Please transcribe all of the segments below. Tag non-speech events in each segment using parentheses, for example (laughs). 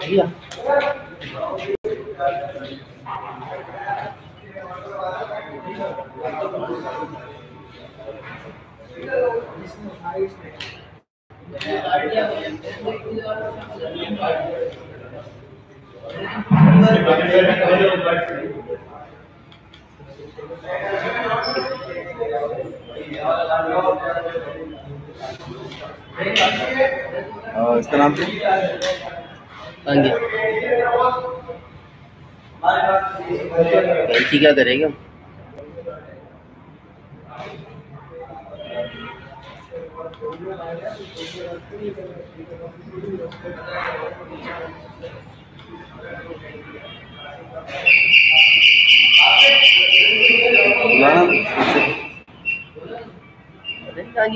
भैया अ, इसका नाम क्या? है? कैंची क्या करेगा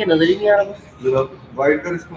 नज़र ही नहीं आ रहा बस। वाइट कर इसको।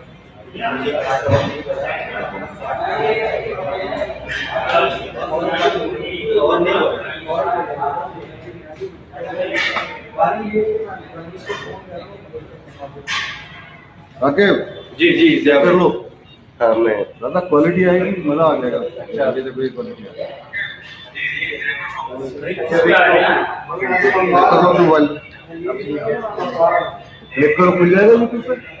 राकेब। जी जी कर लो। हाँ मैं दादा क्वालिटी आएगी मज़ा आ जाएगा। आगे देखो ये क्वालिटी कर लो मोबाइल क्लिक करो खुल जाएगा यूट्यूब पे?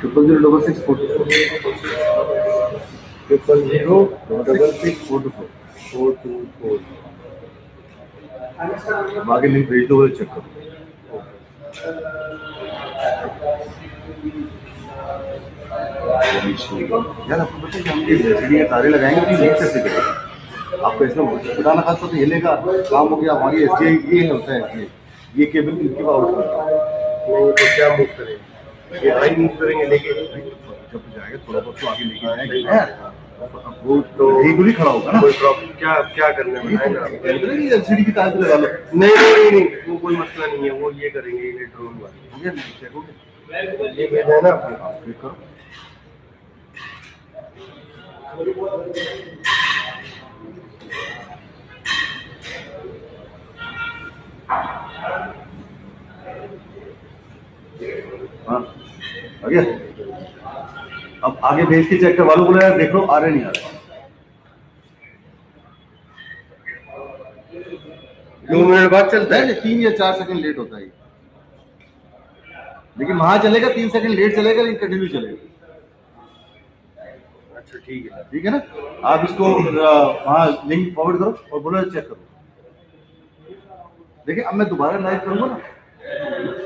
Triple zero double six four triple zero double six four two four four two four आगे लिंक भेज दो चेक करो। यार आपको पता है कि हम ये तारे लगाएँगे तो लिंक कैसे करेंगे आपको इसमें खुदा खास तो हिलेगा काम हो गया हमारी एस ये होता है SDI, ये केबल इनके आउट करता है। नहीं तो क्या मूव करेंगे? ये हाई मूव करेंगे लेके। जब जाएगा थोड़ा बहुत तो आगे लेके जाएगा। वो तो ही खड़ा होगा ना। कोई प्रॉब्लम क्या क्या करने में एलसीडी की तार लगा लो। नहीं नहीं नहीं वो कोई मसला नहीं है वो ये करेंगे ये ड्रोन वाले। ये हो गया। ये भेजा है ना आपने आप क्लिक करो हाँ गया अब आगे भेज के चेक करवा लो, बोला यार, देख लो आ रहे नहीं आ रहे। दो मिनट बाद चलता है, तीन या चार सेकंड लेट होता है लेकिन वहाँ चलेगा, तीन सेकंड लेट चलेगा, लेकिन कंटिन्यू चलेगा। अच्छा ठीक है ठीक है ना? आप इसको वहाँ लिंक फॉरवर्ड करो और बोलो चेक करो। देखिए अब मैं दोबारा लाइव करूँगा ना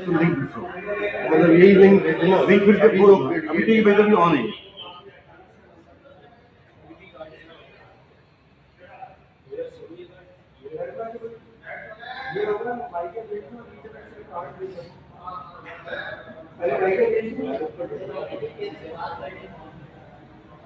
तो लिंक भेजो मतलब यही लिंक भेजना लिंक फिर से पूरा अभी ये भेजो भी ऑन है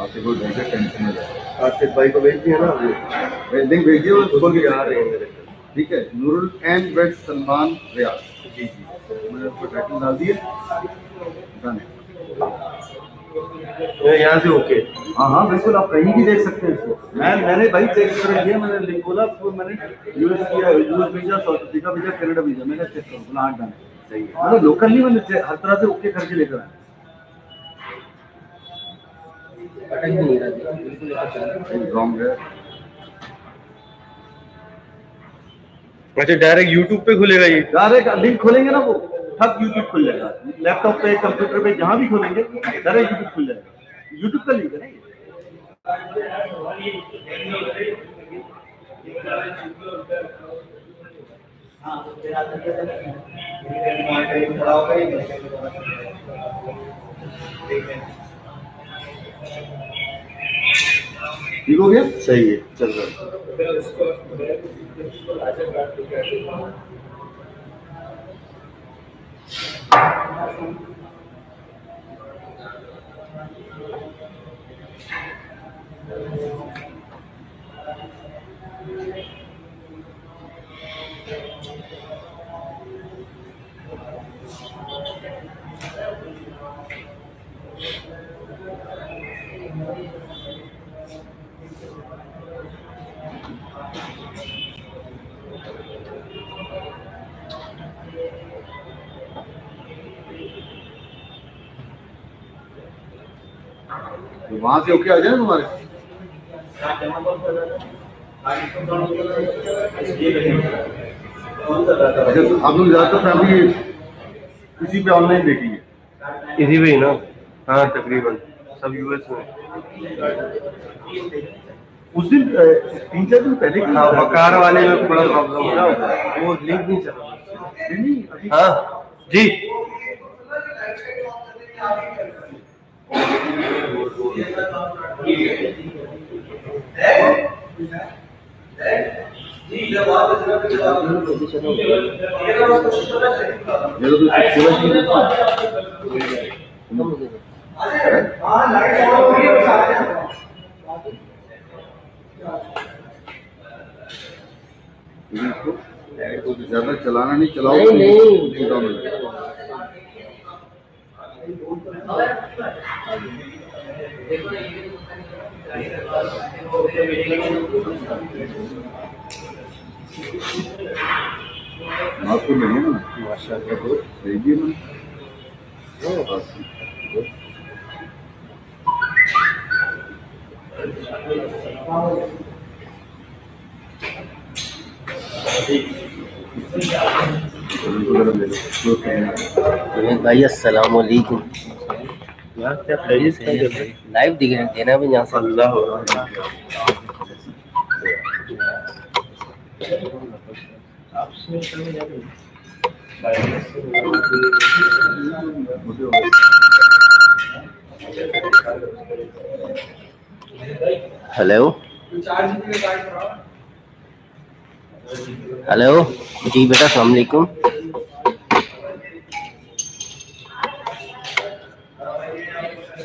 आपके कोई भेजा टेंशन में आसिफ भाई को भेज दिया ना? लिंक भेजिए बोल के आ रहे हैं। मेरे ठीक है नूरुल एन वेड सलमान रियाज। जी जी। मैंने उसको टाइटल डाल दिए यहाँ से ओके हाँ हाँ बिल्कुल आप कहीं भी देख सकते हैं इसको। मैं मैंने भाई चेक कर दिया मैंने लिंक बोला मैंने यूएस किया US visa South Africa visa Canada visa मैंने चेक कर बोला हाँ डन सही है। मतलब लोकल नहीं मैंने हर तरह से ओके करके लेकर आया अच्छा डायरेक्ट यूट्यूब पे खुलेगा ये। डायरेक्ट लिंक खोलेंगे ना वो। सब यूट्यूब खुल जाएगा। लैपटॉप पे कंप्यूटर पे जहाँ भी खोलेंगे डायरेक्ट यूट्यूब खुल जाएगा। यूट्यूब का लिंक है ना ये ठीक हो गया? सही है चल रहा है। तो वहाँ से ओके आ जाए तुम्हारे? अच्छा तो आप लोग ज़्यादातर फैमिली इसी पे ऑनलाइन देखी है? इसी पे ही ना? हाँ तकरीबन। सब यूएस में। उस दिन तीन चार दिन पहले की हाँ बकार वाले में बड़ा प्रॉब्लम हो रहा वो लिंक नहीं चल रहा हाँ जी मेरे तो की हो हाँ हो है, ज़्यादा चलाना नहीं चलाओ नहीं, नहीं। आपको नहीं है ना माशाल्लाह तो रहेगी ना भाई अस्सलाम वालेकुम। यार क्या खैरियत लाइव दिख रहे थे ना अभी यहाँ से। अल्लाह हो रहा है। हेलो हेलो जी बेटा, अस्सलाम वालेकुम।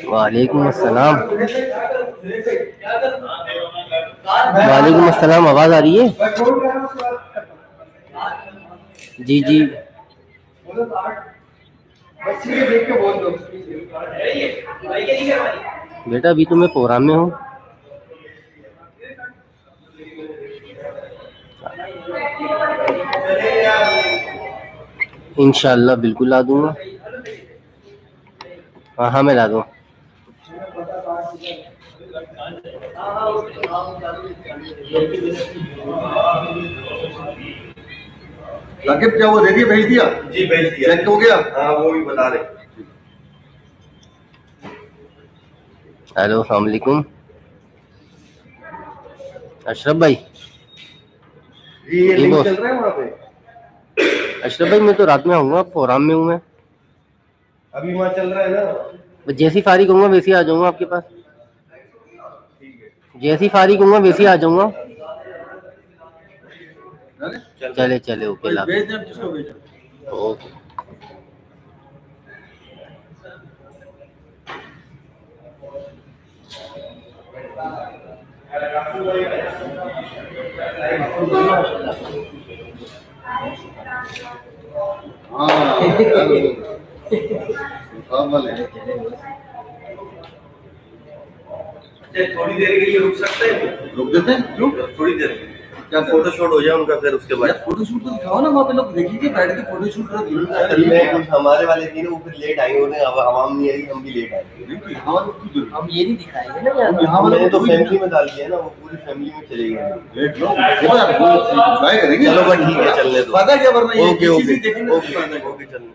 वालेकुम अस्सलाम। वालेकुम आवाज़ आ रही है? जी जी। देख के बोल दो। बेटा अभी तो मैं प्रोग्राम में हूँ। इंशाल्लाह बिल्कुल ला दूँगा। हाँ हाँ मैं ला दूँ राकिब क्या वो रेडी भेज दिया? जी भेज दिया। चेक हो गया? हाँ वो भी बता रहे। हेलो अस्सलाम वालेकुम। अशरफ भाई। जी ये लिंक चल रहा है वहाँ पे? अशरफ भाई मैं तो रात में आऊँगा प्रोग्राम में हूँ मैं। अभी वहाँ चल रहा है ना? जैसी फारिग होऊँगा वैसे आ जाऊँगा आपके पास। जैसी फारिग होऊँगा वैसे आ जाऊँगा। चले। चले ओके ओके हाँ हेलो सुल्तान वाले अच्छा थोड़ी देर के लिए रुक सकते हैं? रुक देते हैं? रुक थोड़ी देर। क्या क्या फोटोशूट हो जाए उनका फिर उसके बाद? यार फोटोशूट तो दिखाओ ना वहाँ पे लोग देखिए बैठ के फोटोशूट करो दिन का असल में कुछ हमारे वाले थी ना वो फिर लेट आए होते अब आवाम नहीं आई हम भी लेट आए नहीं तो हम ये नहीं दिखाएँगे ना यार। यहाँ वाले तो फैमिली में डाल दिया ना वो पूरी फैमिली में चले गए। देख लो। देखो यार वो चलो ठीक है चलने दो। फ़ायदा क्या वरना ये ओके ओके ओके फ़ायदा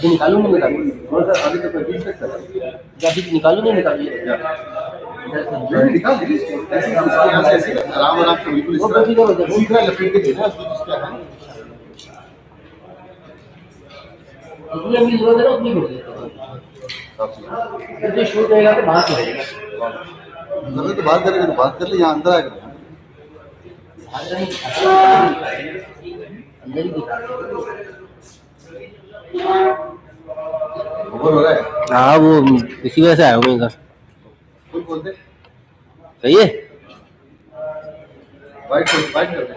चलने अभी निकालू नहीं निकालू अभी तो पच्चीस तक चला। अभी निकालू नहीं निकालू निकाल ऐसे इसको यहाँ से ऐसे आराम आराम से बिल्कुल इस तरह। बची तो लपेट के देना ज़रूरत है। ना उतनी जो शूट रहेगा तो बाहर से ज़रूरत तो बात करेंगे तो बात कर ले यहाँ अंदर आएगा। दिखाते, अंदर ही हो वो इसी वजह से आया हूँ इधर। सही है? कर दे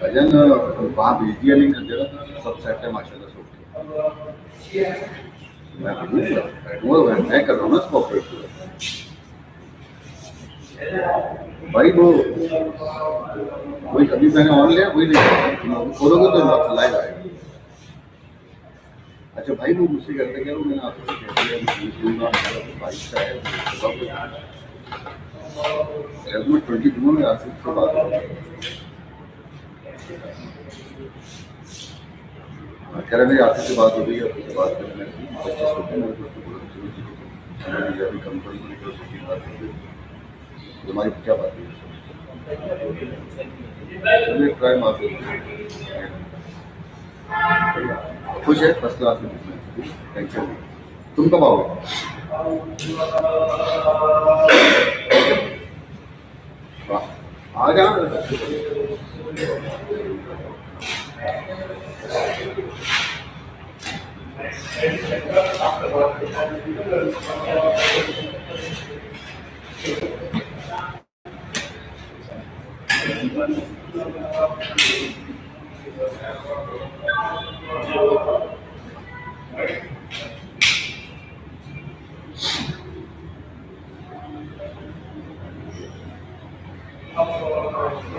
भजन, वहाँ भेज दिया लिंक कर देगा सब सेट है, माशाल्लाह बैठूँगा मैं मैं कर रहा हूँ ना, इसको ऑपरेट भाई वो, वही अभी मैंने ऑन लिया, वही नहीं खोलोगे तो लाइव आएगा। अच्छा भाई वो मुझसे कहते क्या मैंने आपको कह दिया बाइक का है। ट्वेंटी टू में आसिफ से बात हो। कह रहे मेरी आसिफ से बात हो गई है आपसे बात करने की। पच्चीस तो चलो मैंने अभी कंपनी सकती बात तुम्हारी क्या बात है खुश है फ़र्स्ट क्लास में टेंशन नहीं तुम कब वाह, आ जा।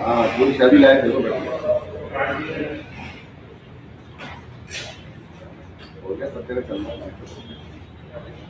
हाँ पूरी शादी लायक देखो बेटा हो गया सब जगह चल रहा है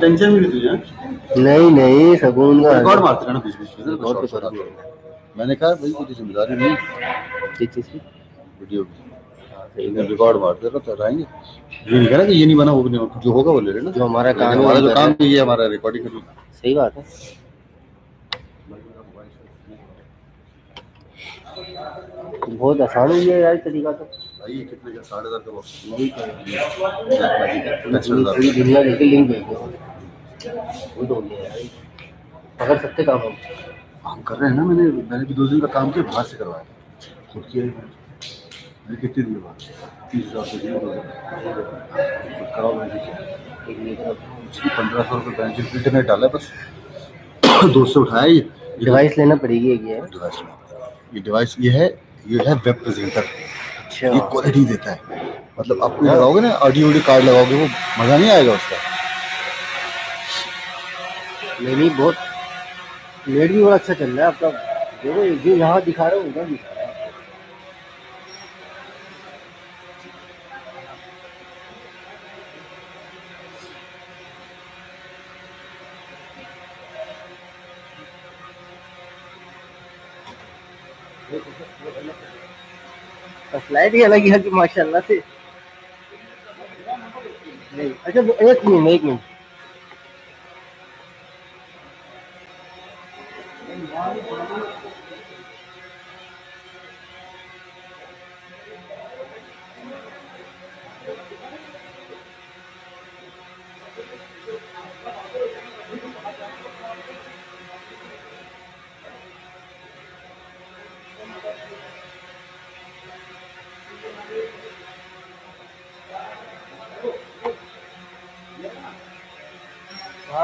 टेंशन तुझे नहीं नहीं सकून का रिकॉर्ड मारते रहना बीच बीच में रिकॉर्ड तो मैंने कहा भाई कोई ज़िम्मेदारी नहीं किस चीज़ की? वीडियो की। इधर रिकॉर्ड मारते रहो तो आएँगे ये नहीं कहना कि ये नहीं बना वो भी नहीं जो होगा वो ले लेना। जो हमारा काम है, हमारा जो काम है। ये हमारा रिकॉर्डिंग करना सही बात है। बहुत आसान हो गया यार तरीका तो। भाई कितने का? साढ़े हज़ार का बॉक्स नहीं कर पूरी दुनिया लेके लिंक वो तो हो यार। पकड़ सकते काम हम। कर रहे हैं ना मैंने मैंने भी दो दिन का काम किया बाहर से करवाया खुद किया ही मैंने कितने दिए बाहर तीस हज़ार रुपये दिए दो कराओ मैंने पंद्रह सौ रुपये बैंक इंटरनेट डाला बस दोस्त से उठाया ये डिवाइस लेना पड़ेगी ये डिवाइस ये डिवाइस ये है ये है वेब प्रेजेंटर ये क्वालिटी देता है मतलब आप कोई लगाओगे ना ऑडियो ऑडियो कार्ड लगाओगे वो मज़ा नहीं आएगा उसका नहीं बहुत नेट भी बड़ा अच्छा चल रहा है आपका देखो ये यहाँ दिखा रहा हूँ उधर दिखा है फ़्लाइट ही अलग है माशाल्लाह से। नहीं अच्छा एक मिनट एक मिनट।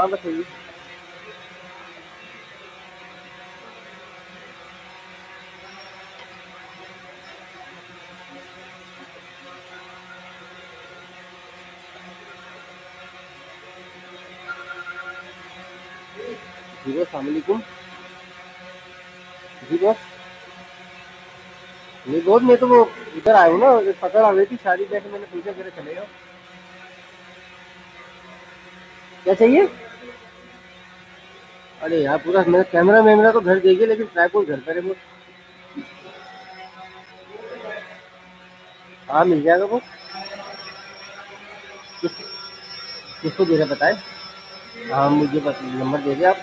हाँ बताइए जी बहुत मैं तो वो इधर आया हूँ ना पकड़ आ गई थी सारी बैठ मैंने पूछा जरा चले जाओ। क्या चाहिए? अरे यार, पूरा मेरा कैमरा वैमरा तो घर देगी लेकिन ट्राईपोड घर पर है हाँ मिल जाएगा वो। किस, किसको दे रहे बताए? हाँ मुझे बस नंबर दे दे आप।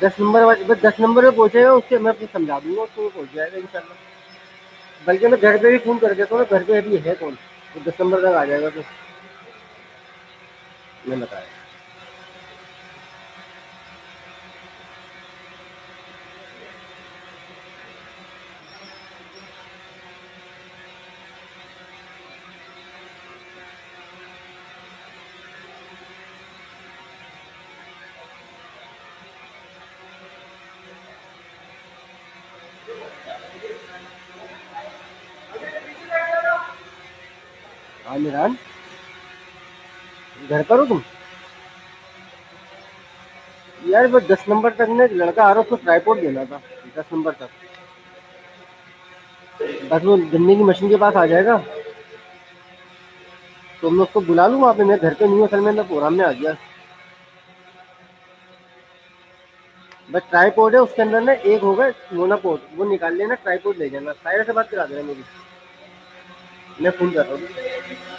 दस नंबर बस दस नंबर पे पहुँचेगा उसके मैं आपको समझा दूँगा, उसको पहुँच जाएगा इंशाल्लाह। बल्कि मैं घर पे भी फ़ोन कर देता हूँ ना घर पे अभी है कौन? तो दस नंबर तक आ जाएगा तो। मैं बताया हाँ मिरान हो तुम। यार, बस दस नंबर तक ना लड़का आ रहा उसको ट्राईपोर्ट देना था, दस नंबर तक। बस वो गन्ने की मशीन के पास आ जाएगा। तो मैं उसको बुला लूँ वहाँ पे? मैं घर पे नहीं हूँ, असल में मैं प्रोग्राम में आ गया। बस ट्राईपोर्ट है, उसके अंदर ना एक होगा मोनापोर्ट वो निकाल लेना ट्राईपोर्ट ले जाना। साइड से बात करा देना मेरी। मैं फ़ोन कर रहा हूँ।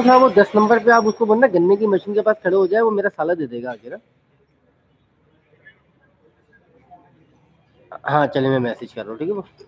हाँ वो दस नंबर पे आप उसको बोलना, गन्ने की मशीन के पास खड़े हो जाए, वो मेरा साला दे देगा आगे ना। हाँ चलिए, मैं मैसेज कर रहा हूँ, ठीक है boss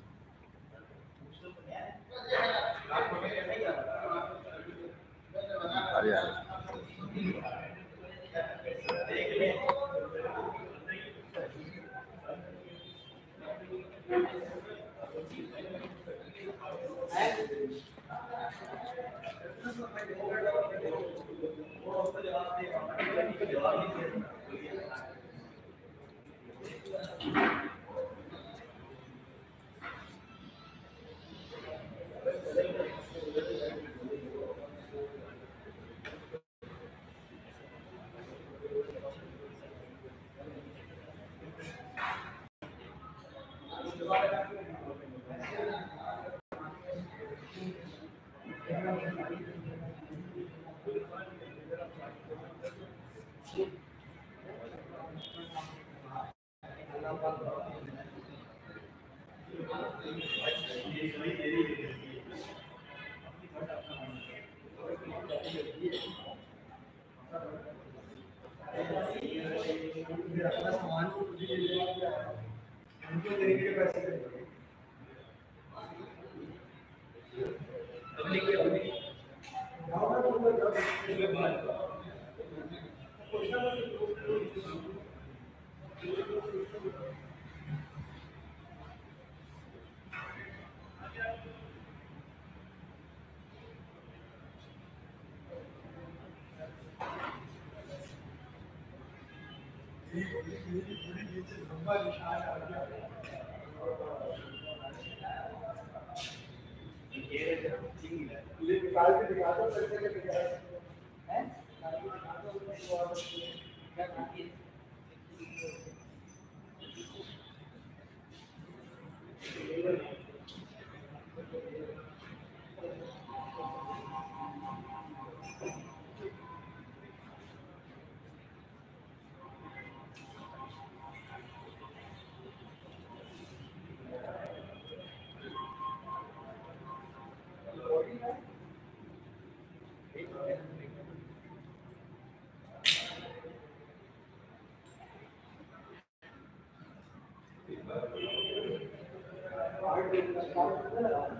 hard to get the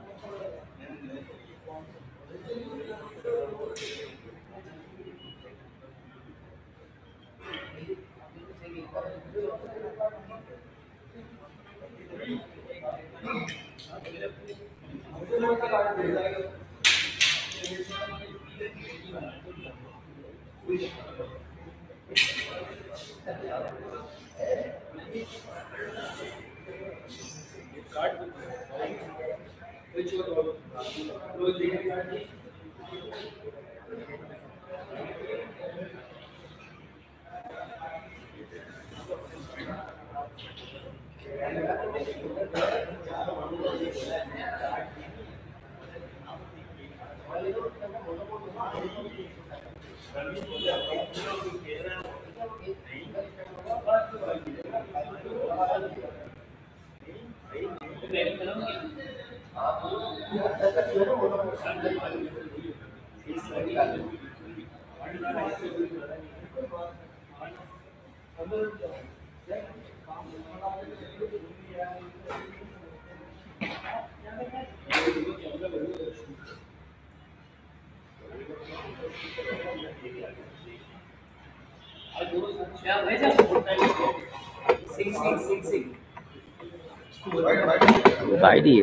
भाई दिए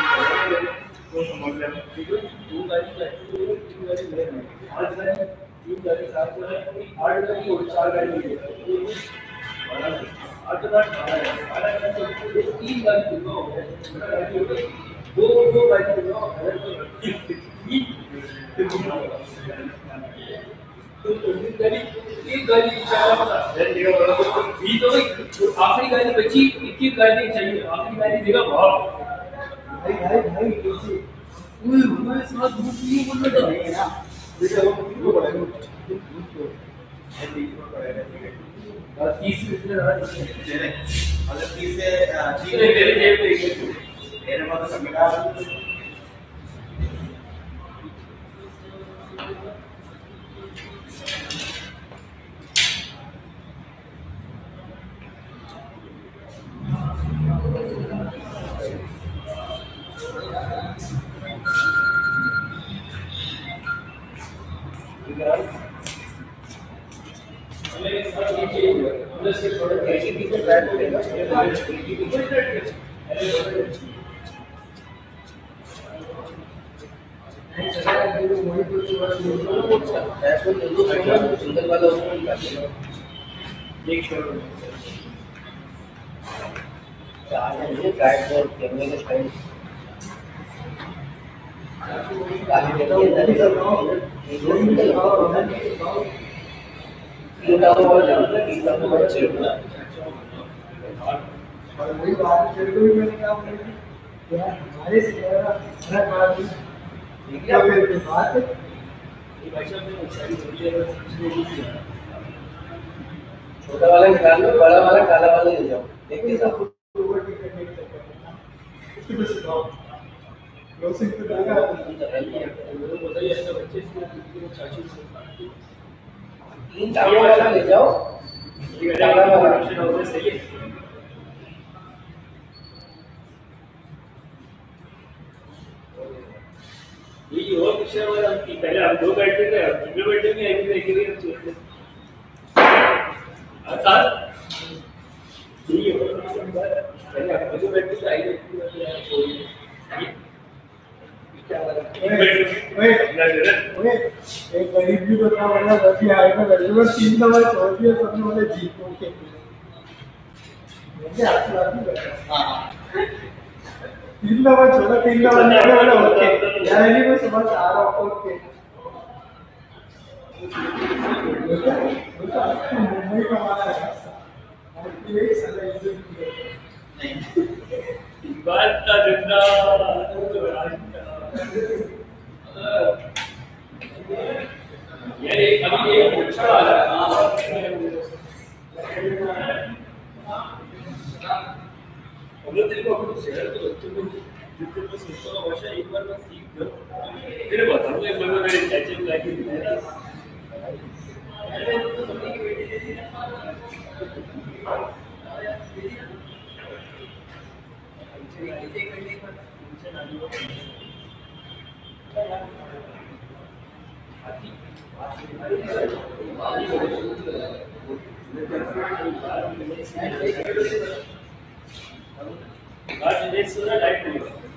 आखिरी गाड़ी बची इक्कीस गाड़ी चाहिए आखिरी गाड़ी देगा बहुत भाई भाई भाई नीचे ओए हमारे साथ धूप नहीं बोल रहा था तीस मिनट में रहा अगर तीस से अ, ठीक मेरे है मेरे जेब में एक मिनट। मेरे पास तो सबमिट मेरे साथ ये चाहिए प्लस ये प्रोडक्ट ऐसी थी कि बैट सिंगल वाला उसको निकाल देना एक शॉट ट्राइड और कैमरे के स्टैंड काली देता हूँ इधर इधर तीन डाउन और जाना तीन डाउन और छह और वही बात फिर भी मैंने क्या बोली यार हमारे से कह रहा हमारा काम नहीं क्या फिर कोई बात है छोटा वाला निकाल लो बड़ा वाला काला वाला ले जाओ। एक के तीन चावल वाला ले जाओ काला वाला सही है। ये और पिक्चर वाला पहले हम दो बैठे थे अब तीनों बैठे थे एक एक एक एक सोचते सर यही हो। पहले हम दो बैठे थे आई ओए एक गरीब भी तो था वरना रफी आएगा गरीब तीन नंबर छोड़ दिया सबने बोले जीतो के मुझे हाथ लगा दिया हाँ तीन नंबर छोड़ा तीन नंबर नहीं बोला ओके यार नहीं मैं समझ आ रहा हूँ ओके बेटा बेटा मुंबई का मारा है और ये साला इज़्ज़त की बात का ज़िंदा यार एक अभी एक अच्छा वाला लोग तेरे को अपने शहर के बच्चों को जितने को सोचता हूँ भाषा एक बार मैं सीख गया फिर बताऊँगा एक बार मेरे चाचा को लाके दिखाया आज नेक्स्ट वाला लाइट नहीं लाइट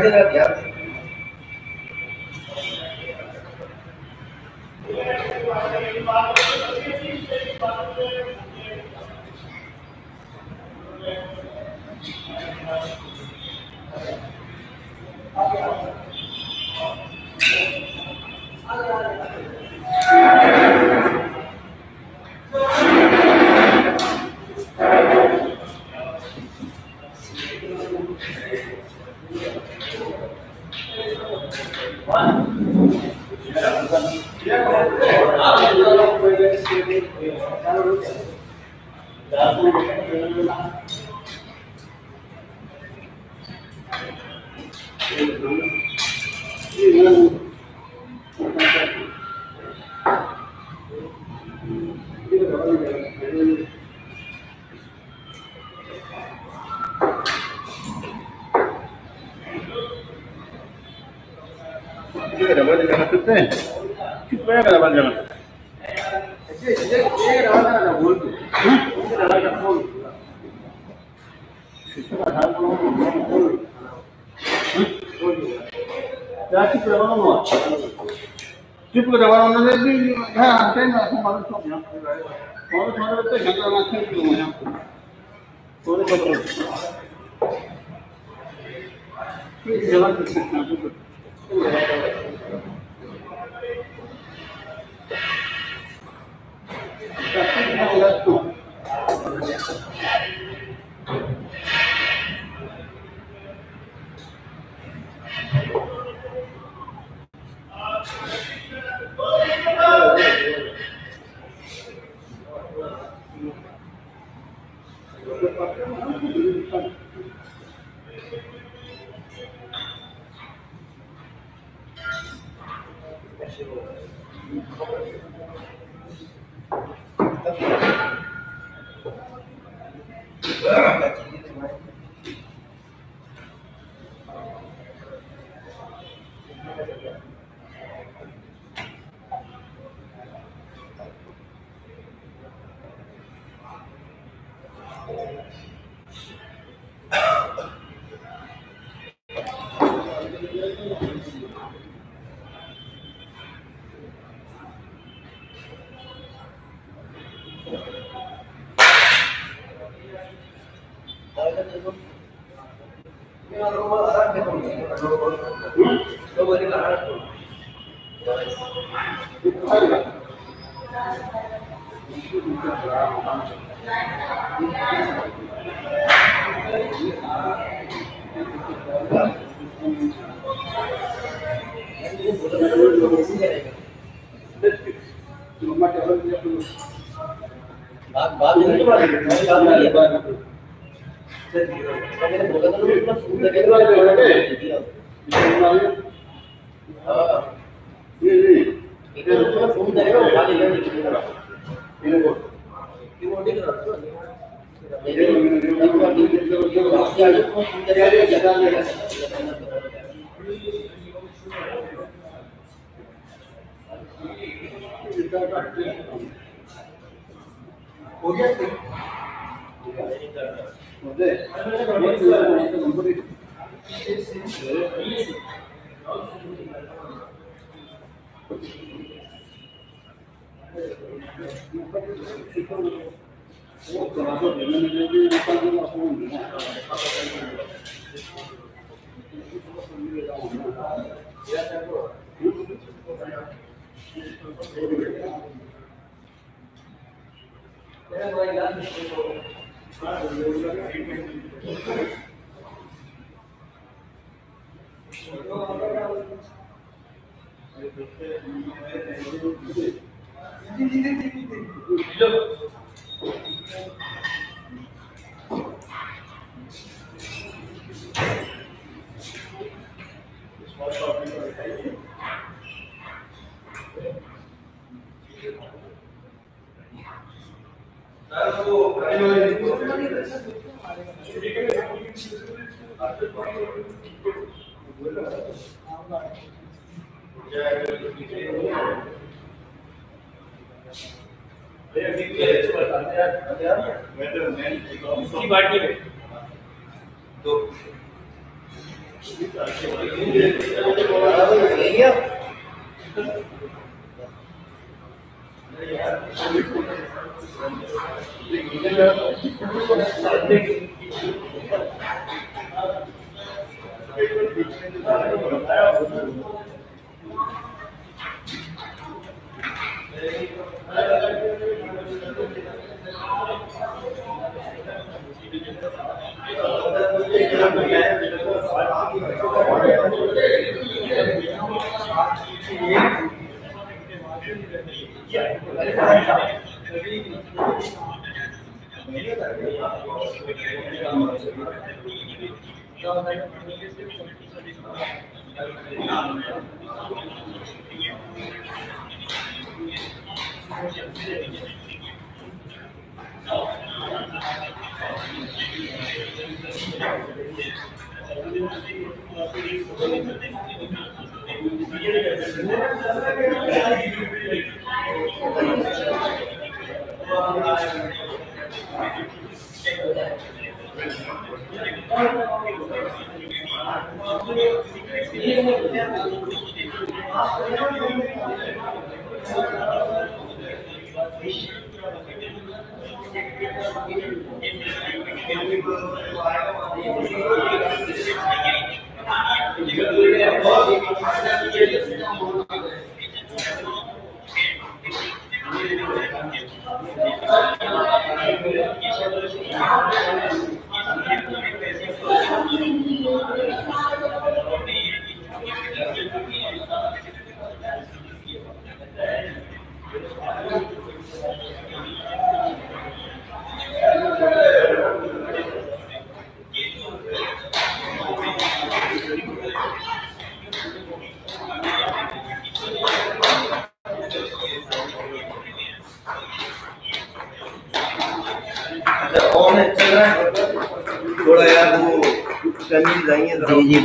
ध्यान देना ध्यान डबल जगह सकते हैं कितना डबल जगह Chip ke dalam mana lagi? Ha, saya nak malu sok ya. Malu malu betul jangan nak cip tu ya. Boleh betul. Ini jalan ke sana Está tudo carregado tudo. that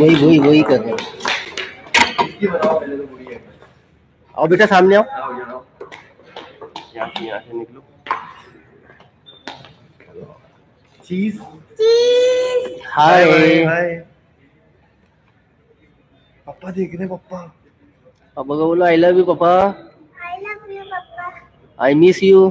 वही वही वही कर रहे हैं। इसकी बनाओ पहले तो बुढ़िया आओ बेटा सामने आओ। आओ यहाँ आओ यहाँ से यहाँ से निकलो चीज़ हाय हाय। पापा देख रहे पापा। पापा को बोलो I love you papa. I love you, Papa. I miss you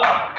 I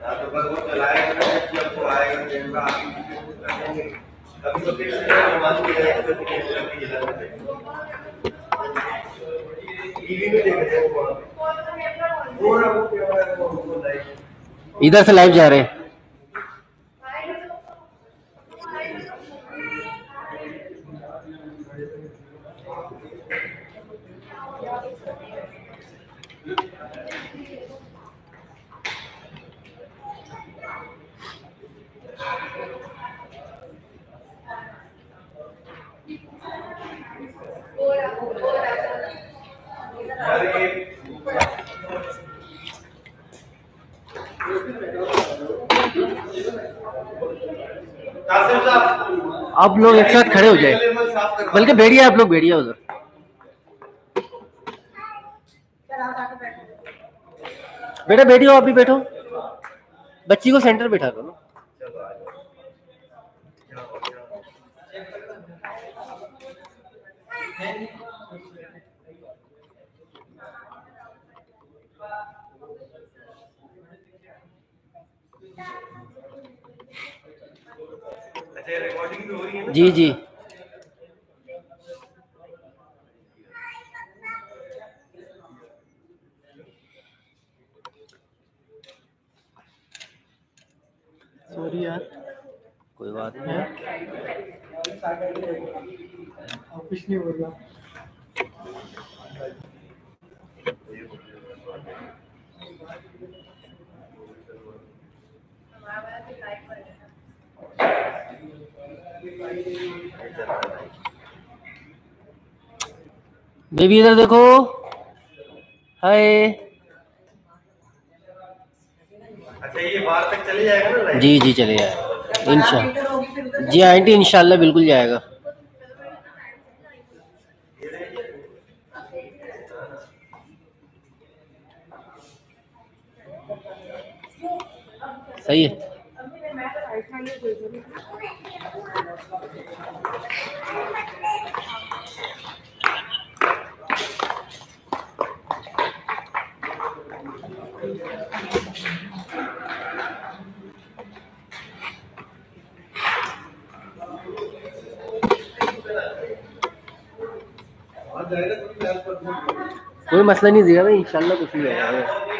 तो तो तो कैमरा भी जला रहे हैं। टीवी में देख रहे हैं वो वहाँ वो कैमरा है, वो इधर से लाइव जा रहे हैं कासिम साहब आप लोग एक साथ खड़े हो जाए। बल्कि बैठिए आप लोग, बैठिए उधर। बेटा बैठिए, आप भी बैठो। बच्ची को सेंटर बैठा करो चलो आ जाओ अच्छा रिकॉर्डिंग भी हो रही है ना जी जी सॉरी यार कोई बात नहीं नहीं बोल रहा बेबी इधर देखो। हाय। अच्छा ये बाहर तक चले जाएगा ना जी जी चले जाएगा। इंशा जी आंटी इंशाल्लाह बिल्कुल जाएगा। सही है कोई मसला नहीं दिया भाई इंशाल्लाह कुछ नहीं होगा।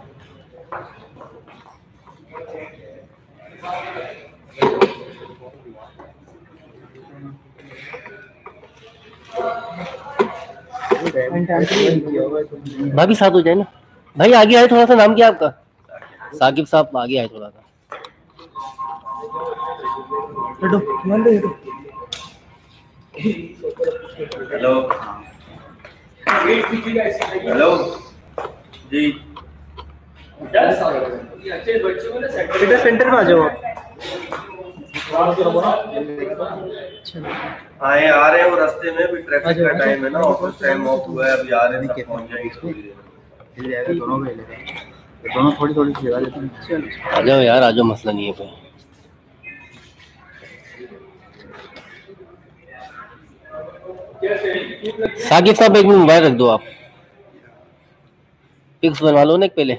भाभी साथ हो जाए ना। भाई आगे आए थोड़ा सा नाम क्या आपका? साकिब साहब आगे आए थोड़ा सा। हेलो। हेलो। जी। अच्छे बेटा सेंटर में आ जाओ आप हाँ आ रहे हैं वो रास्ते में भी ट्रैफ़िक अच्छा, का। टाइम है ना ऑफ़िस टाइम ऑफ़ हुआ है अभी आ रहे हैं पहुँच जाएँगे। दोनों में ले लेंगे दोनों थोड़ी थोड़ी सी जगह लेते हैं। आ जाओ यार आ जाओ मसला नहीं है कोई साकिब साहब एक मिनट मोबाइल रख दो आप। पिक्स बनवा लो ना एक पहले।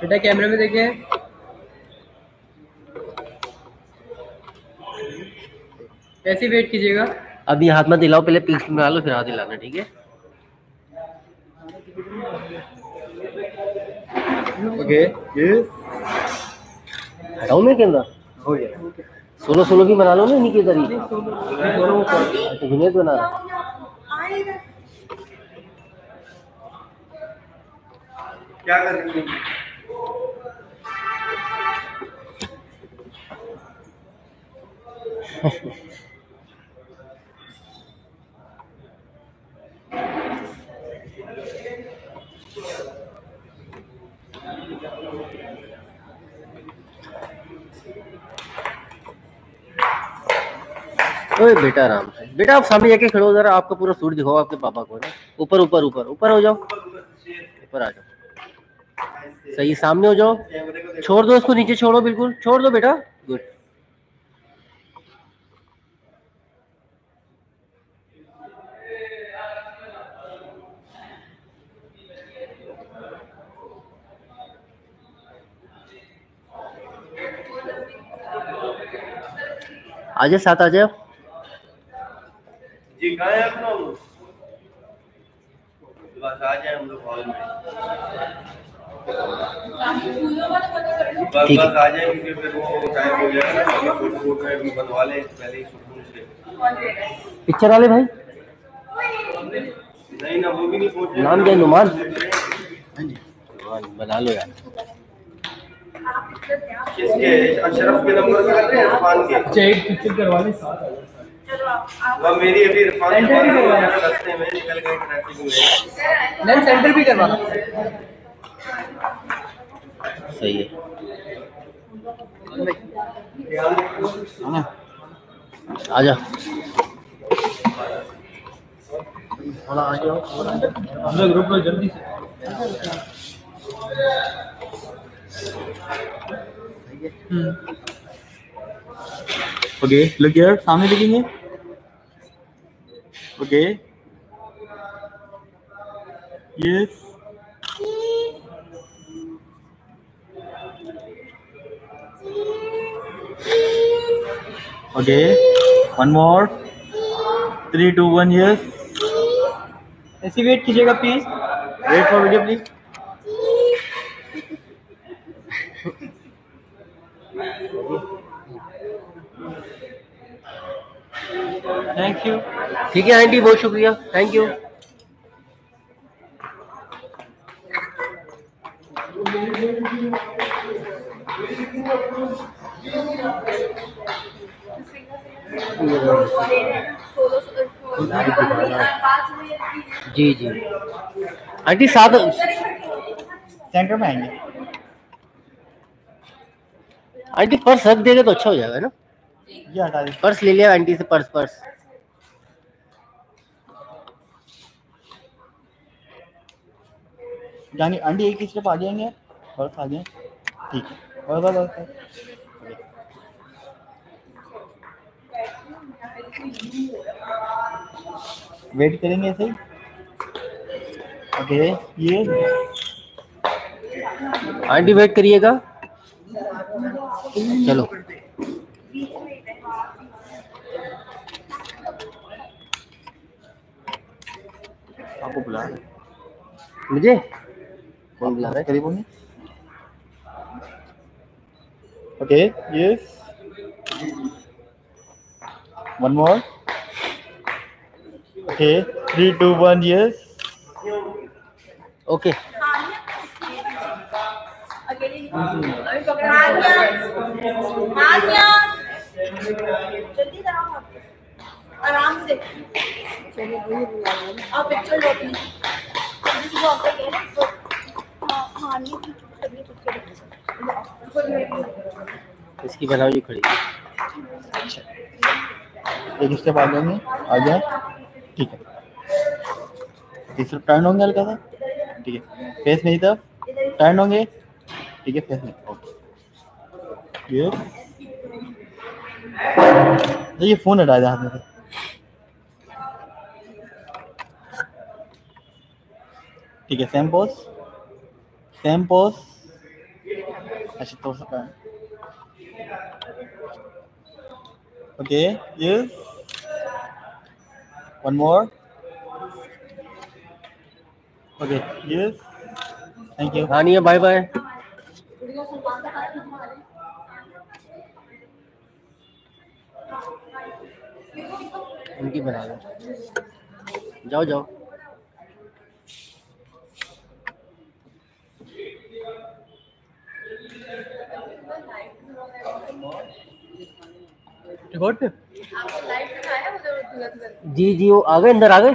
बेटा कैमरे में देखे। ऐसे वेट कीजिएगा। अभी हाथ में दिलाओ पहले पिक्स बना लो फिर हाथ दिलाना ठीक है? ओके ये हटाऊं मैं के अंदर हो गया। सोलो सोलो भी बना लो ना इन्हीं के इधर अच्छा जुनेद बना रहा क्या कर रही है? ओए बेटा आराम से बेटा आप सामने जाके खड़ो जरा आपका पूरा सूट दिखाओ आपके पापा को ना? ऊपर ऊपर ऊपर। ऊपर हो जाओ। ऊपर आ जाओ। सही, सामने हो जाओ। छोड़ दो उसको नीचे छोड़ो, बिल्कुल। छोड़ दो बेटा। गुड आ जाओ, साथ आ जाओ। जी, कहाँ है जाए हम लोग हॉल में। ठीक है। आ जाए क्योंकि फिर वो टाइम हो जाएगा ना फ़ोटो वोटो है, भी बनवा लें पहले ही सुकून से। पिक्चर वाले भाई? नहीं ना वो भी नहीं पहुँचे। नाम क्या है, नुमान? बना लो यार। किसके? अशरफ के नंबर पे कर रहे हैं इरफान के? अच्छा एक पिक्चर करवा लें साथ आ जाओ वो मेरी अभी इरफान हुई रास्ते में निकल गए ट्रैफ़िक में। नहीं सेंटर भी करवा सही है। थोड़ा आ जाओ रुक लो जल्दी से ओके लुक हियर सामने देखेंगे। Okay. Yes okay one more three two one yes ऐसे वेट कीजिएगा please wait for video please thank you ठीक है आंटी बहुत शुक्रिया. थैंक यू जी जी। आंटी साथ सेंटर में आएँगे। आंटी पर्स रख देगा तो अच्छा हो जाएगा ना? ये हटा पर्स ले लिया आंटी से पर्स पर्स। यानी आंटी एक ही स्टेप आगे आएँगे बस आगे ठीक है। और बस। वेट करेंगे ऐसे ही? ओके ये। आंटी वेट करिएगा। चलो। आपको बुला रहे मुझे? कौन बुला रहा है करीब होंगे। Okay yes one more okay three two one yes okay जल्दी आराम से। आप पिक्चर हैं, तो हाँ हाँ इसकी बनाओ जी खड़ी। एक स्टेप आ जाएँगे आ जाए ठीक है। तीसरा टर्न होंगे हल्का सा। ठीक है। फेस मेरी तरफ़। टर्न होंगे। ठीक है फेस में। ओके ये ये फ़ोन हटा दे हाथ में से। ठीक है सेम पोज सेम पोज अच्छा तो सका okay yes one more okay yes thank you Haniya bye bye इनकी बना लो जाओ जाओ रिकॉर्ड पे जी जी वो आ गए अंदर आ गए?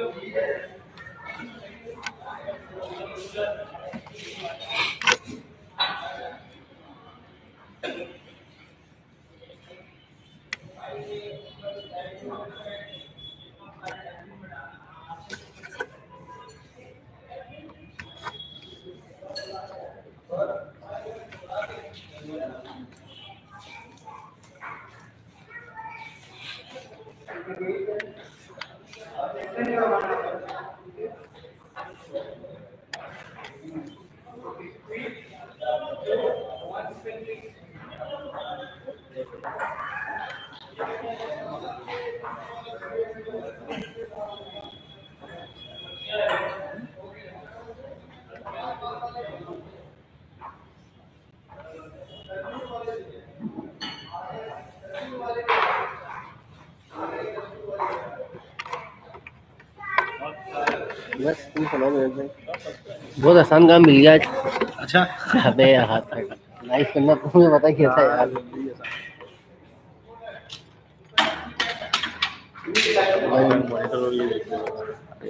बहुत आसान काम मिल गया अच्छा। (laughs) अबे हाथ लाइफ करना तुम्हें पता कैसा है यार।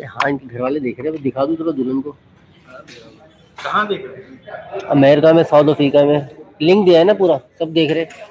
हाँ इनके घर वाले देख रहे हैं दिखा दूँ थोड़ा दुल्हन को। कहाँ देख रहे हैं? अमेरिका में साउथ अफ्रीका में। लिंक दिया है ना पूरा सब देख रहे हैं।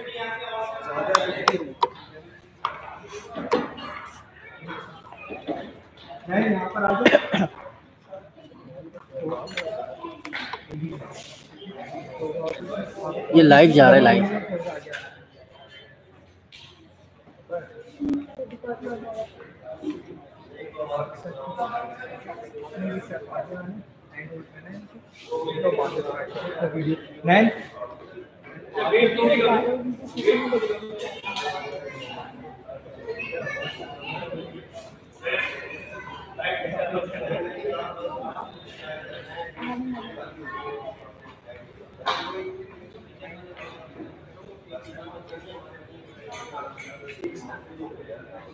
है यहाँ पर आ जाओ। ये लाइट जा रहा है लाइट नैन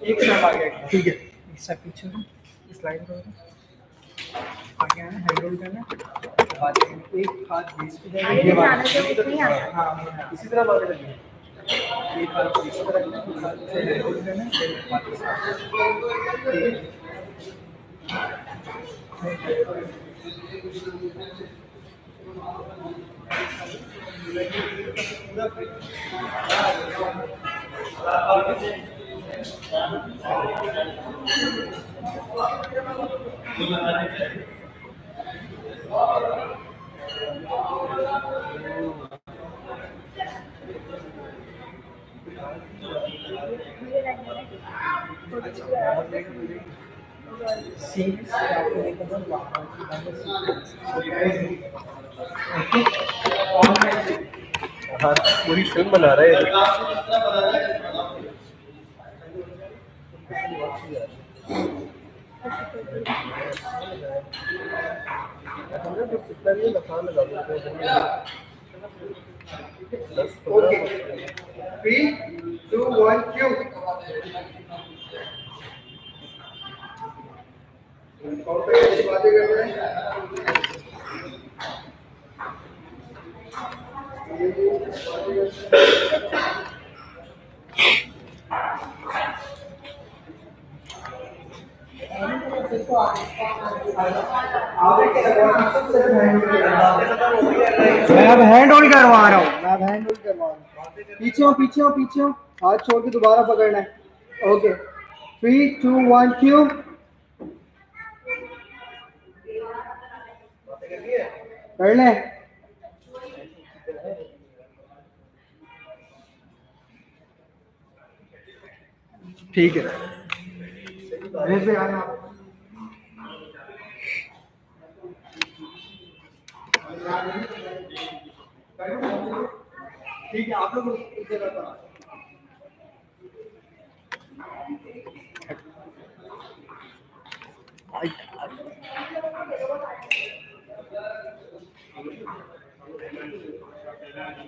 एक स्टेप आगे ठीक है। एक स्टेप पीछे स्लाइड करो आगे आना हैंड रोल करना बाद एक हाथ बीच पे जाएगा। ये बात ही आता इसी तरह बात करेंगे एक हाथ बीच पे रखना से रोल करना फिर बाकी पूरी फ़िल्म बना रहे हैं। Okay three two one cue बातें कर रहे हैं मैं अब हैंड होल्ड करवा रहा हूँ। मैं अब हैंड होल्ड करवा रहा हूँ। पीछे हो पीछे हो पीछे हो। हाथ छोड़ के दोबारा पकड़ना है। Okay three two one cue कर ले। ठीक है। आना। ठीक है आप लोग पर आ जाओ।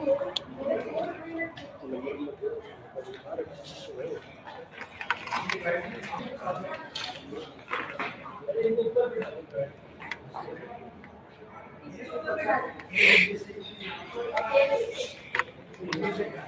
지금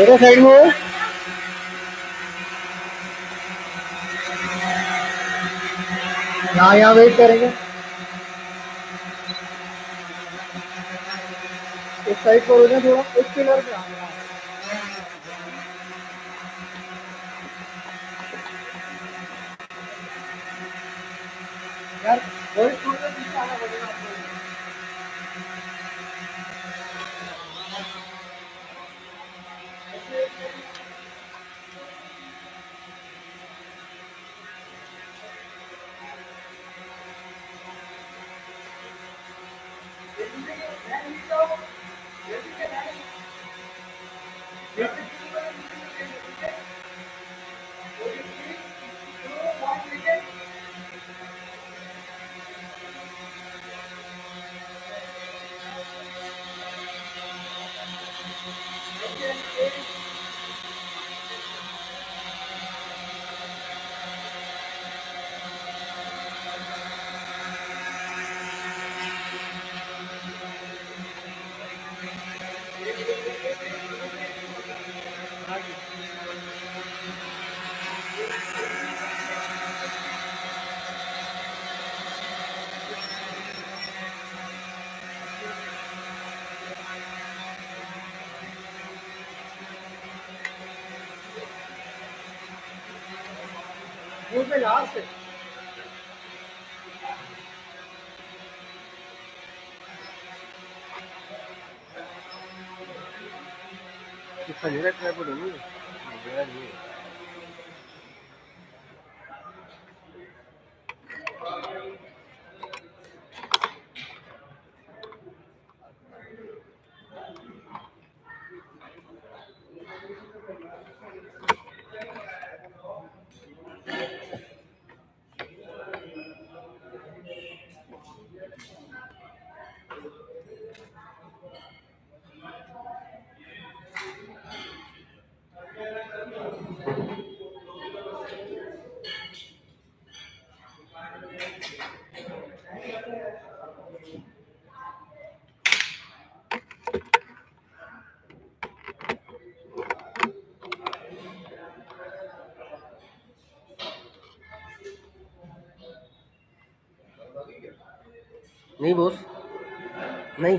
दोनों साइड में यहाँ यहाँ वेट करेंगे। एक साइड पर हो जाए थोड़ा एक पिलर पे। यार नहीं बोस नहीं।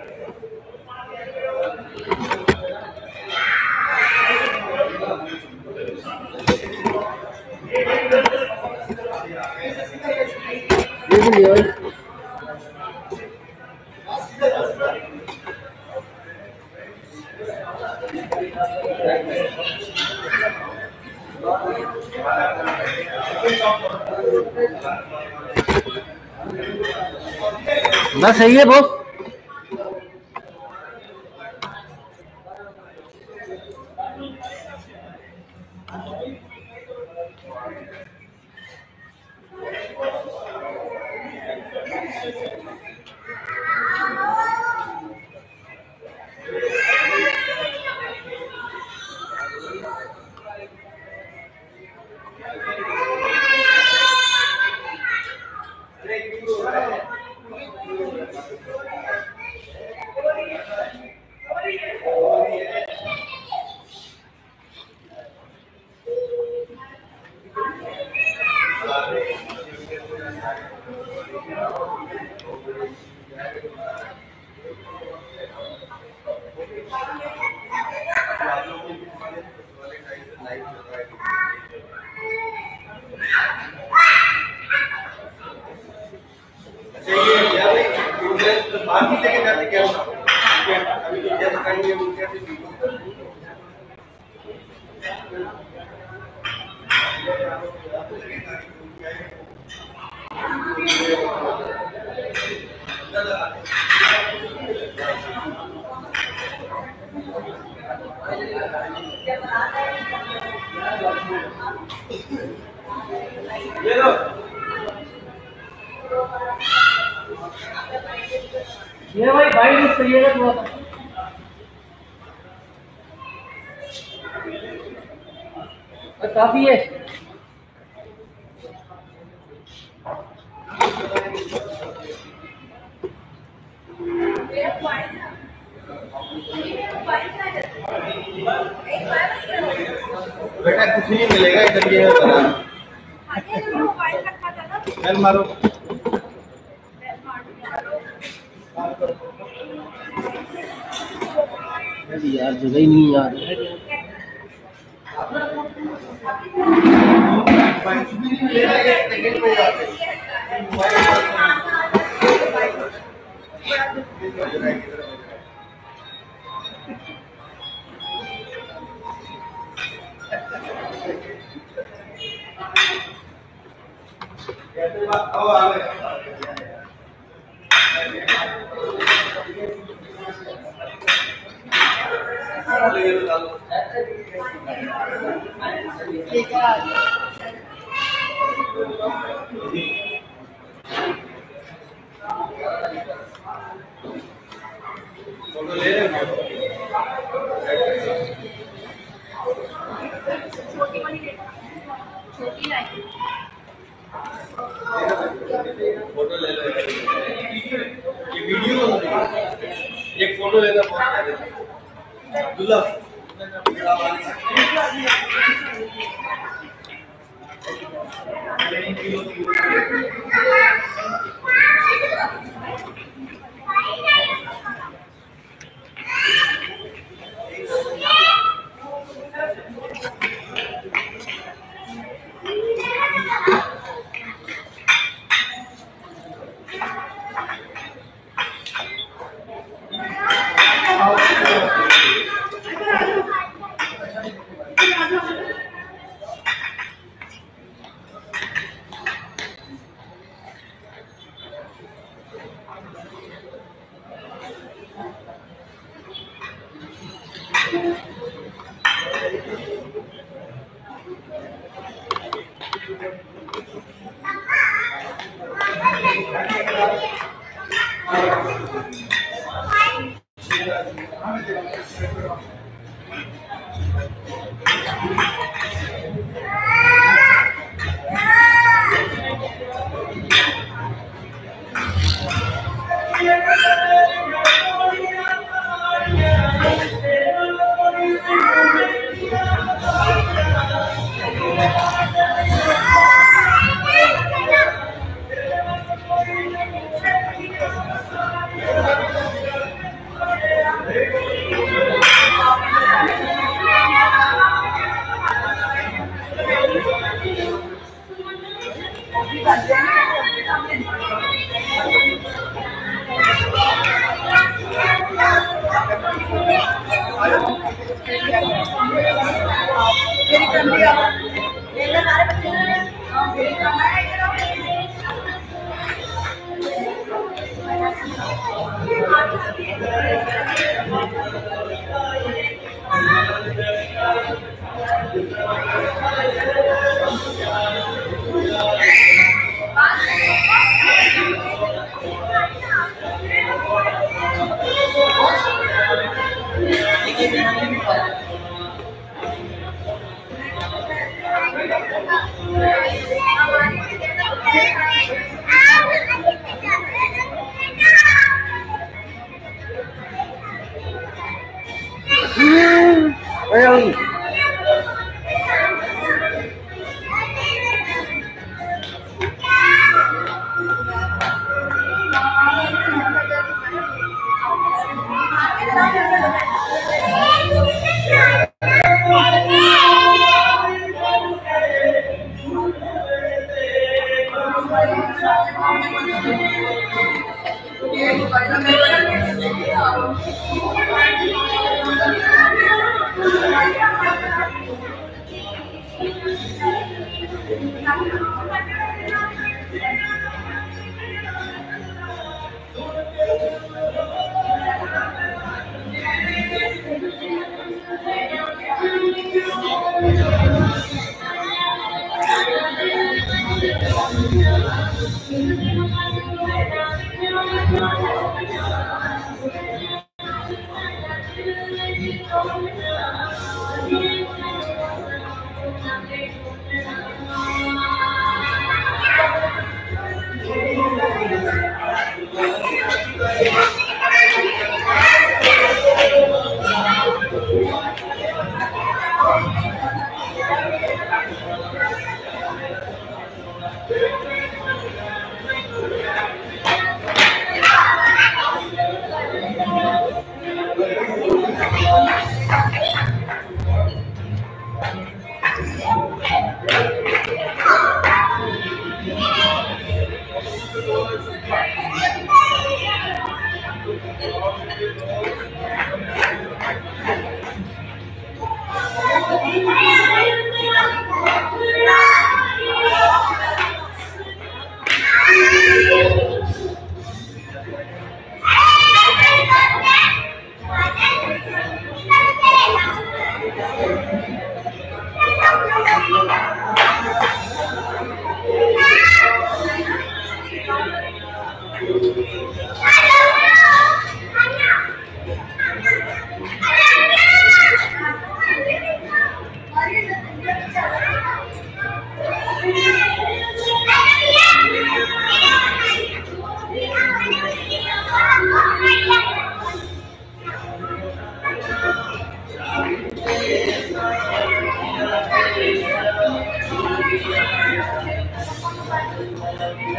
बस सही है बॉस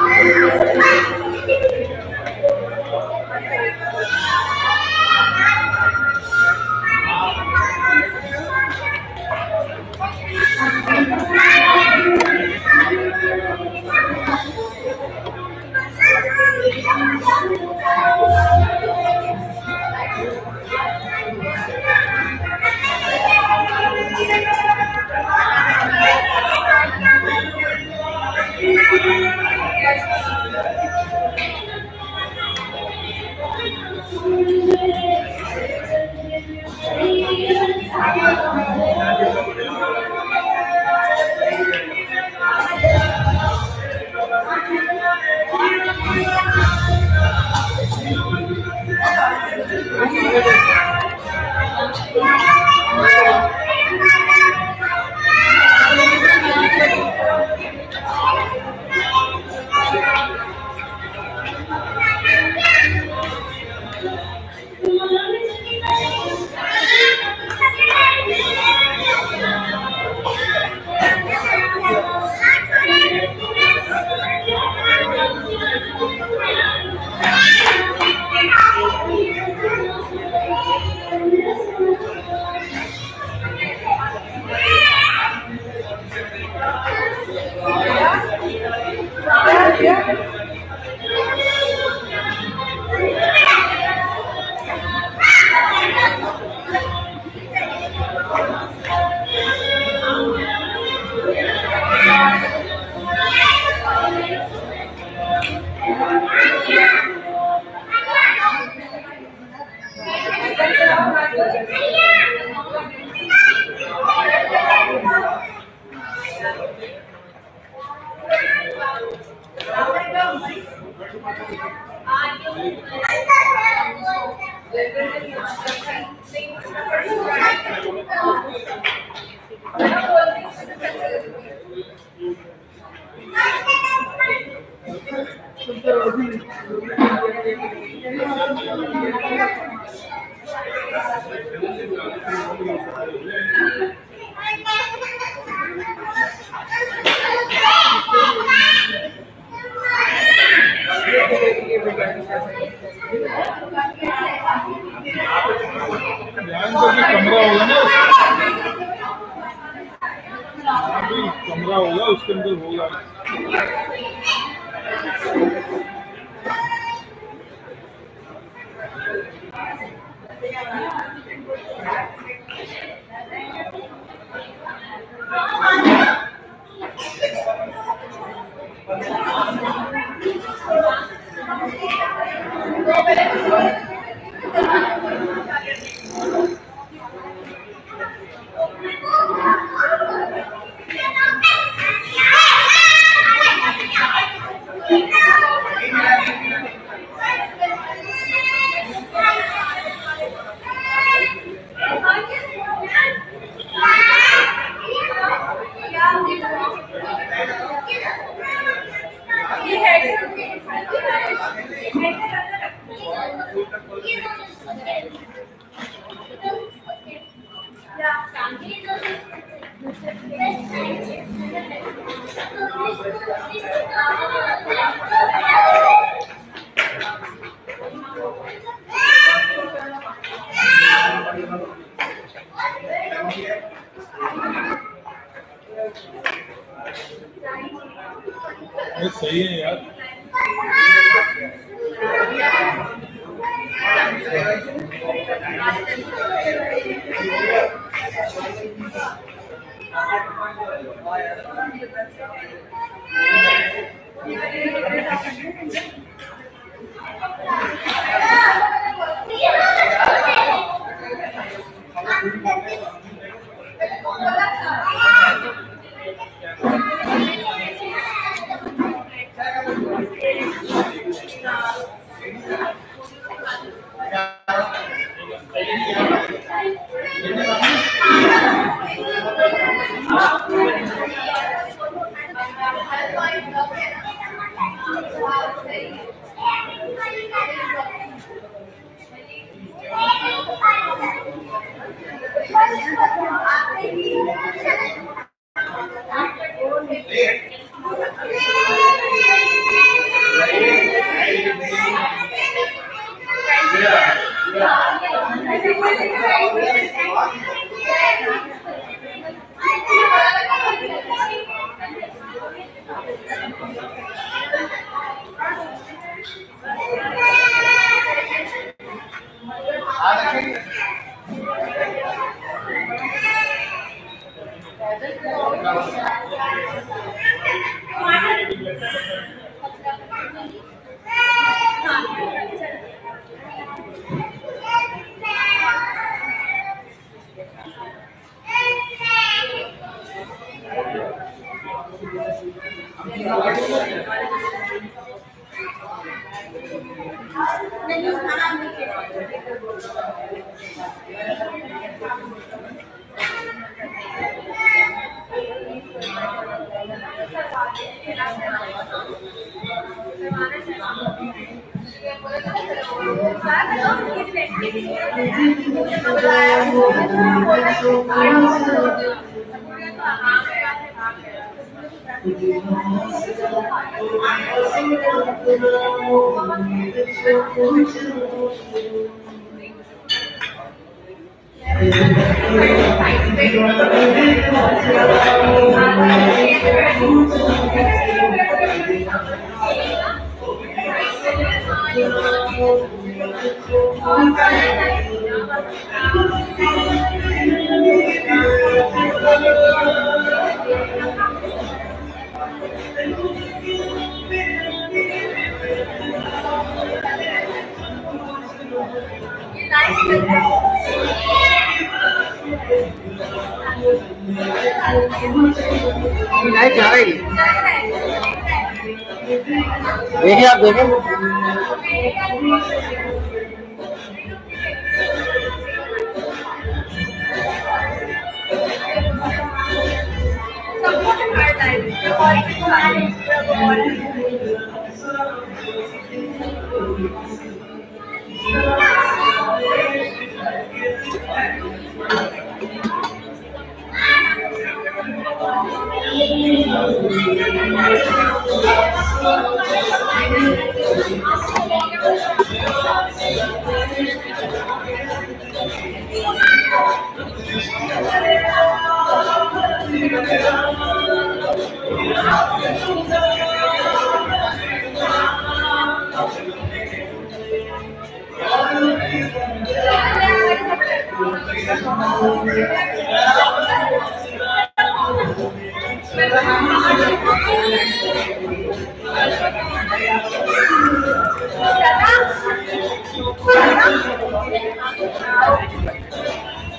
¡Ay, ay, ay!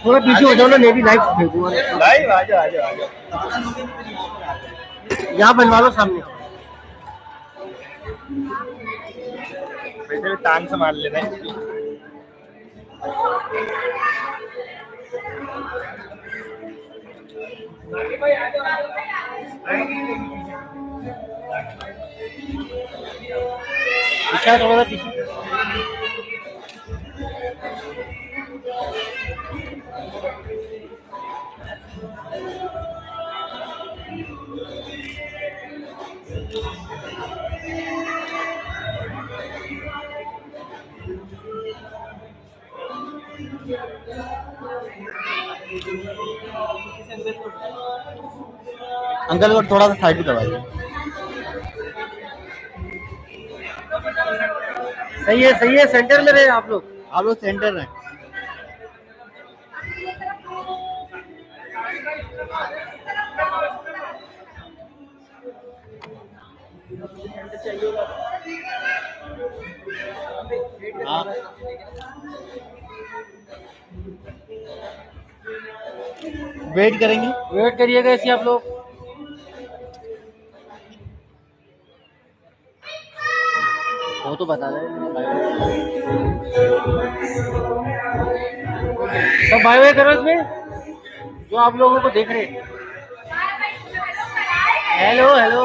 थोड़ा पीछे हो जाओ ना मैं भी लाइट फेंकूँगा लाइव आ जाओ आ जाओ आ जाओ। यहाँ बनवा लो सामने। वैसे भी टांग संभाल लेना है अंकल थोड़ा सा साइड भी करवाइए सही है सही है सेंटर में रहे आप लोग। आप लोग सेंटर में हाँ। वेट करेंगे। वेट करिएगा ऐसे आप लोग। वो तो बता रहे सब बाय बाय करो इसमें जो आप लोगों को देख रहे हैं। हेलो हेलो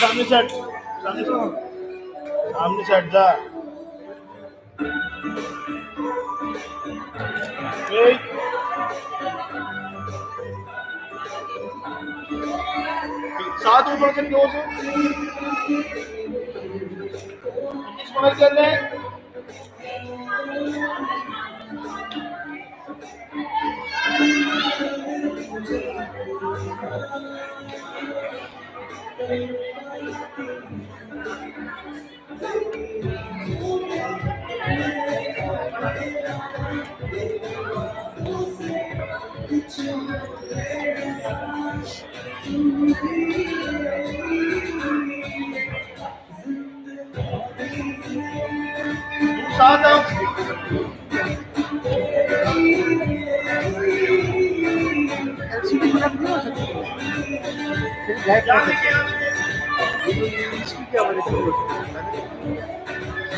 सामने सेट सामने से सामने से जा। सात ऊपर से दो से कर रहे हैं।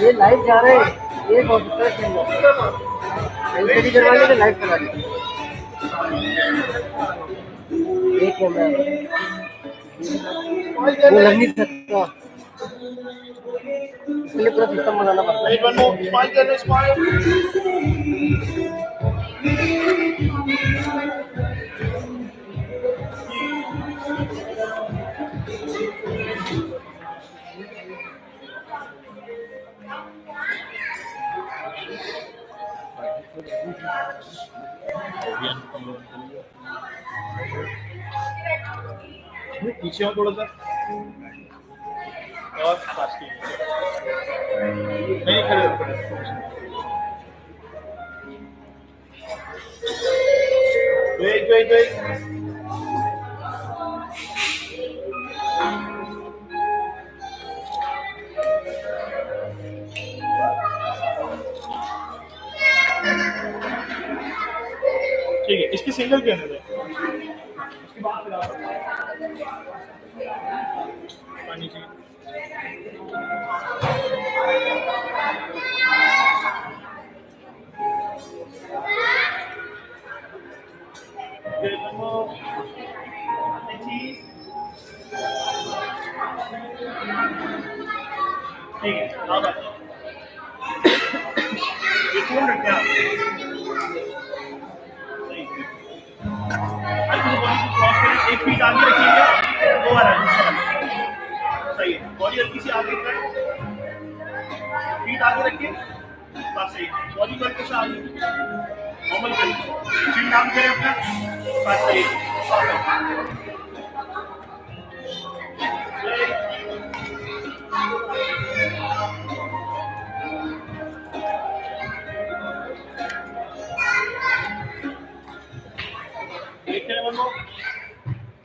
ये लाइव जा रहे हैं। ये बहुत स्ट्रेस नहीं है एलसीडी करवाने के लाइव करा दे एक कैमरा वो लग नहीं सकता। इसलिए पूरा सिस्टम बनाना पड़ता है। पीछे हो थोड़ा सा। और नहीं खड़े वेट वेट वेट। ठीक है, इसकी सिंगल कैमरे उसके बाद फिर आप पानी चाहिए Good, one more. And cheese. ठीक है अब आ जाओ। ये फ़ोन रख दिया सही अच्छे से बॉडी को क्रॉस करें एक फीट आगे रखिएगा दो बार आगे दूसरा। है बॉडी हल्की सी आगे फीट आगे रखिए बस सही बॉडी को हल्के से आगे नॉर्मल करिए चिन डाउन करें अपना बस सही है एक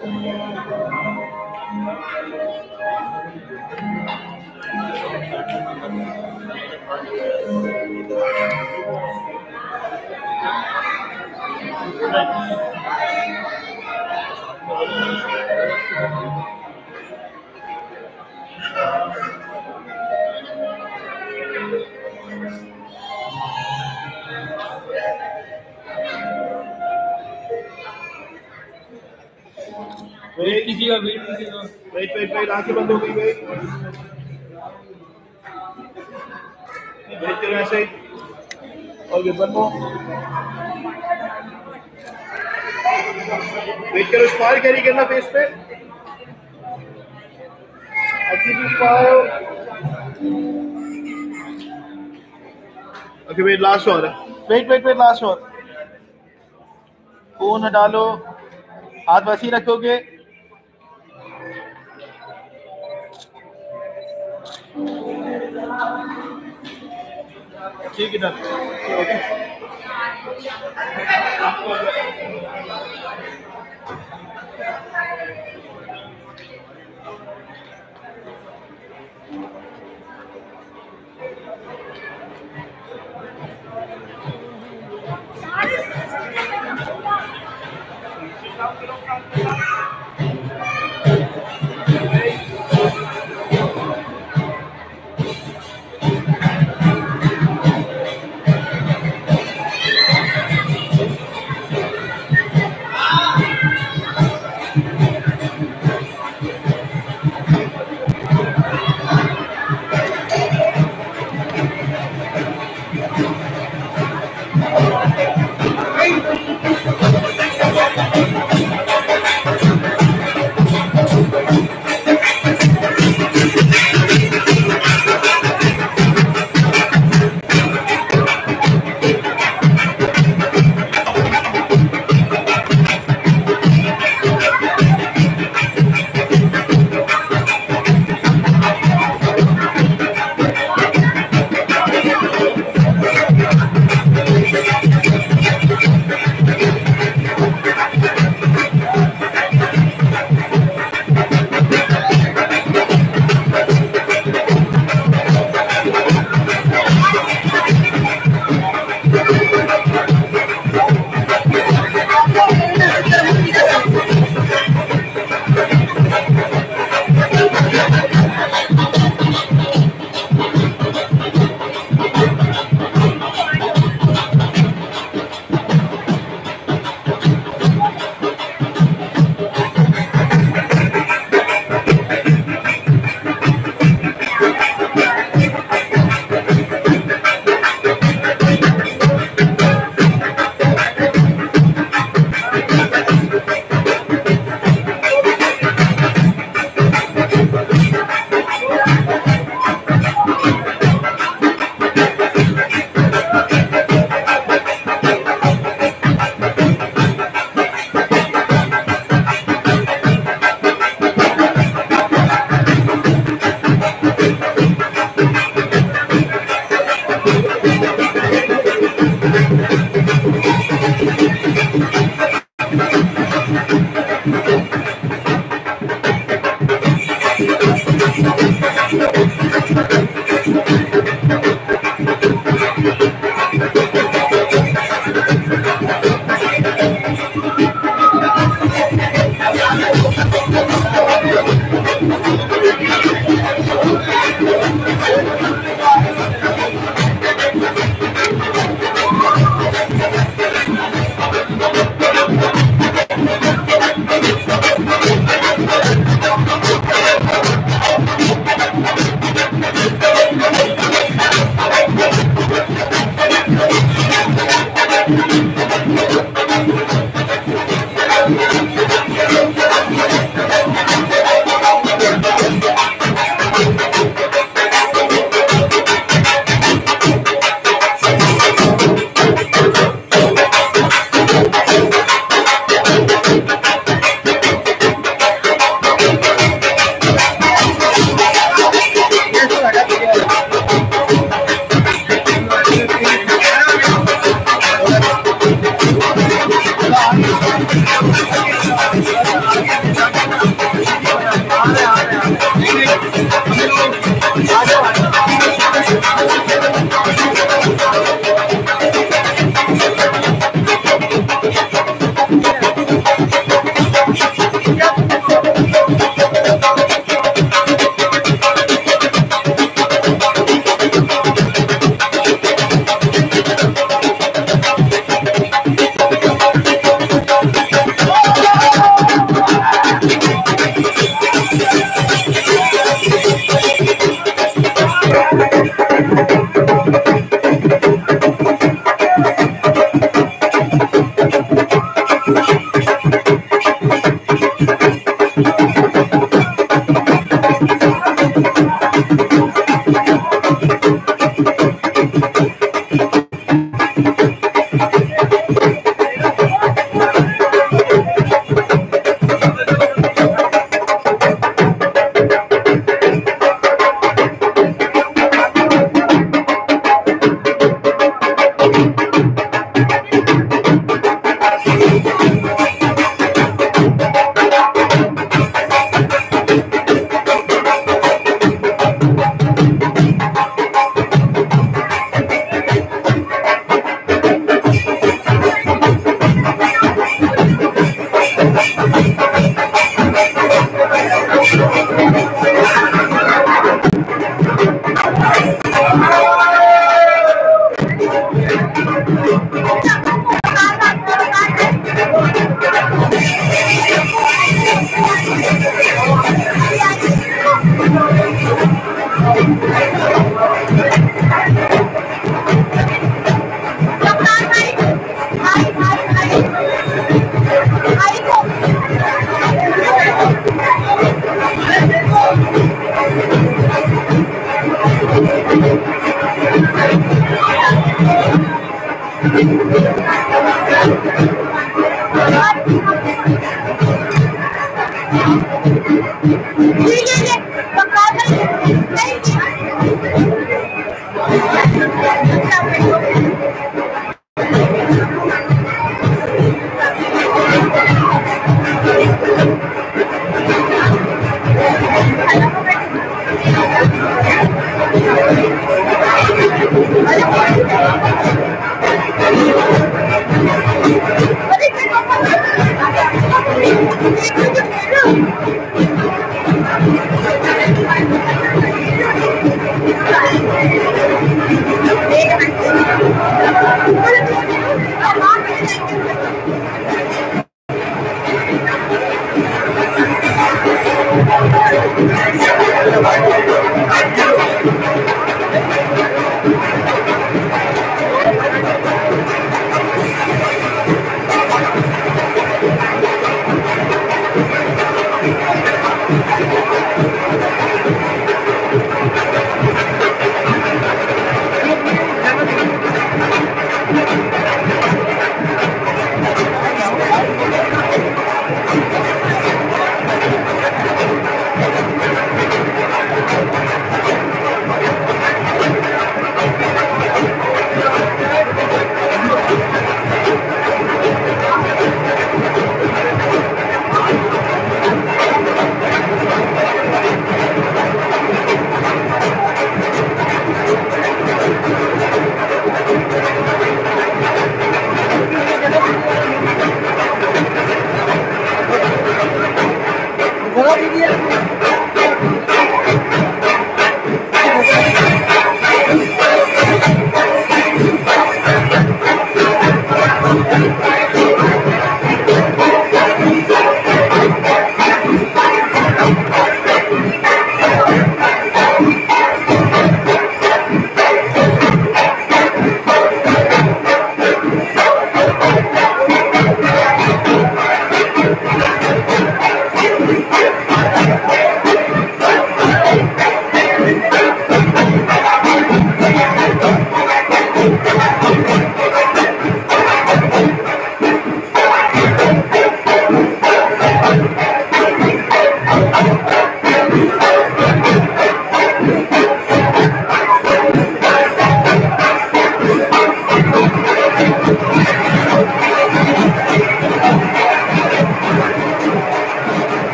तीनों आ वेट कीजिएगा वेट कीजिएगा। वेट वेट वेट आँखें बंद हो गई वेट वेट करो ऐसे। ओके वन मोर वेट करो कैरी करना फेस पे। अच्छी सी स्माइल ओके वेट लास्ट और वेट वेट वेट लास्ट और फ़ोन हटा लो। हाथ वैसे ही रखोगे। ठीक है ओके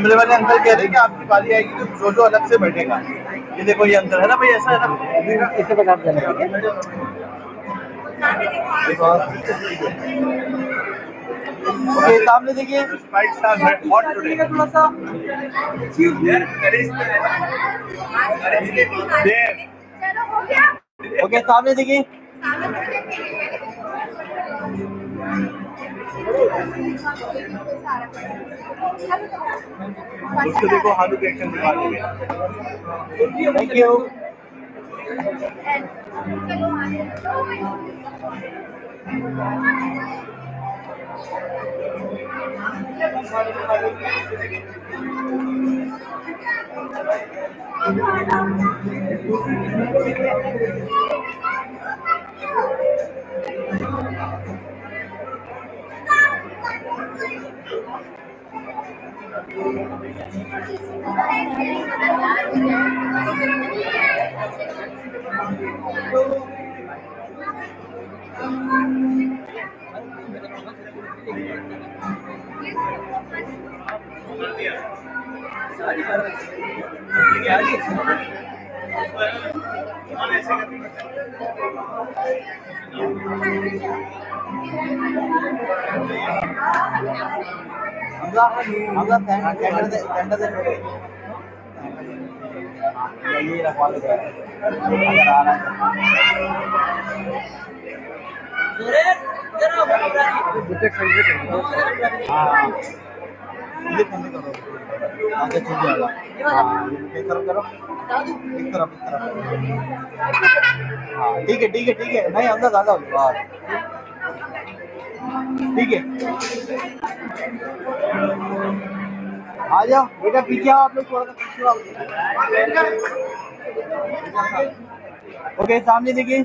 कैमरे वाले अंकल कह रहे हैं कि आपकी बारी आएगी तो जो जो अलग से बैठेगा। ये देखो ये अंदर है ना भाई ऐसा है ना? इससे बता देना ओके सामने देखिए। Spikes are very hot today. थोड़ा सा There, there is there. चलो हो गया ओके सामने देखिए। उसको देखो हालू के एक्शन दिखा देंगे thank you Hamza Hamza centre they centre दे ये रखवा ले अगर आ रहा है। हाँ। ये करने करो आगे चल जाएगा हाँ। एक तरफ़ करो। एक तरफ़ एक तरफ़। हाँ ठीक है ठीक है ठीक है। नहीं हमजा ज़्यादा हो। गया ठीक है। आ जाओ, बेटा, पीछे आओ आप लोग, थोड़ा सा पीछे आओ। ओके, सामने देखिए।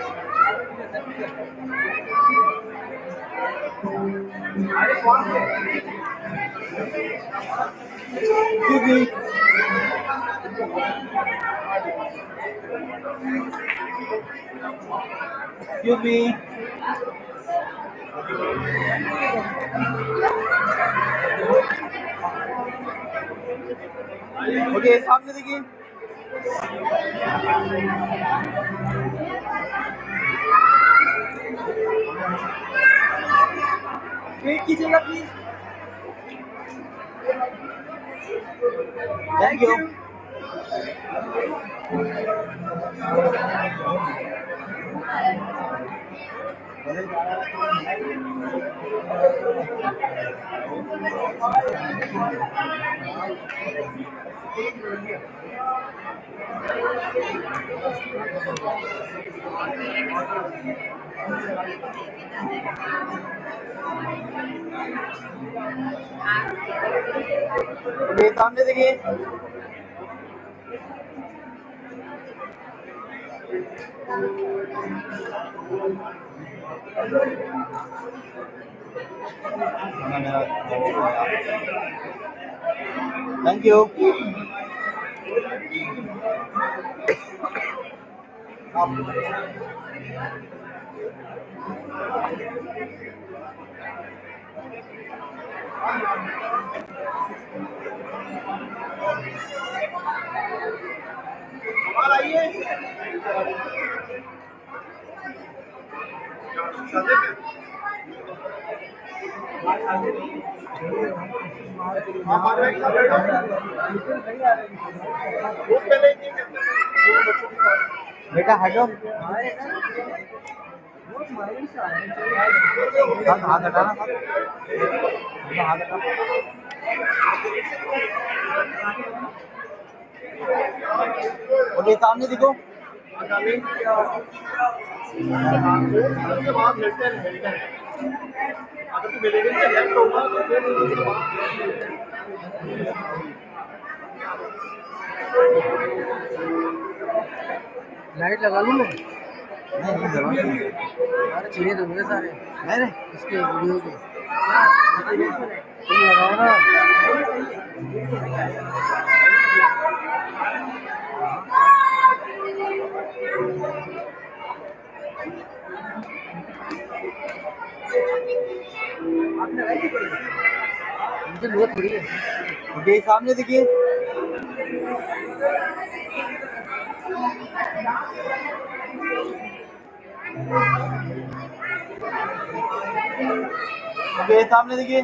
यू क्योंकि क्योंकि ओके सामने देखिए वेट कीजिएगा प्लीज़ थैंक यू ओके सामने देखिए। थैंक यू बाहर आइए बेटा हटो हाथ हाथ हटाना हाथ। हटाना। सामने देखो। उसके बाद है अगर तू मिलेगा लेफ़्ट होगा तो फिर लाइट लगा लूँ मैं? नहीं नहीं ज़रूरत नहीं अरे चिड़िया तो मेरे सारे। अरे इसके वीडियो के। तुम लगाओ ना मुझे लोड थोड़ी है। ओके सामने देखिए। ओके सामने देखिए।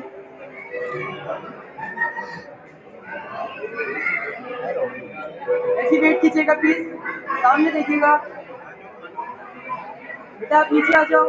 ऐसी वेट कीजिएगा प्लीज़ सामने देखिएगा। बेटा आप नीचे आ जाओ।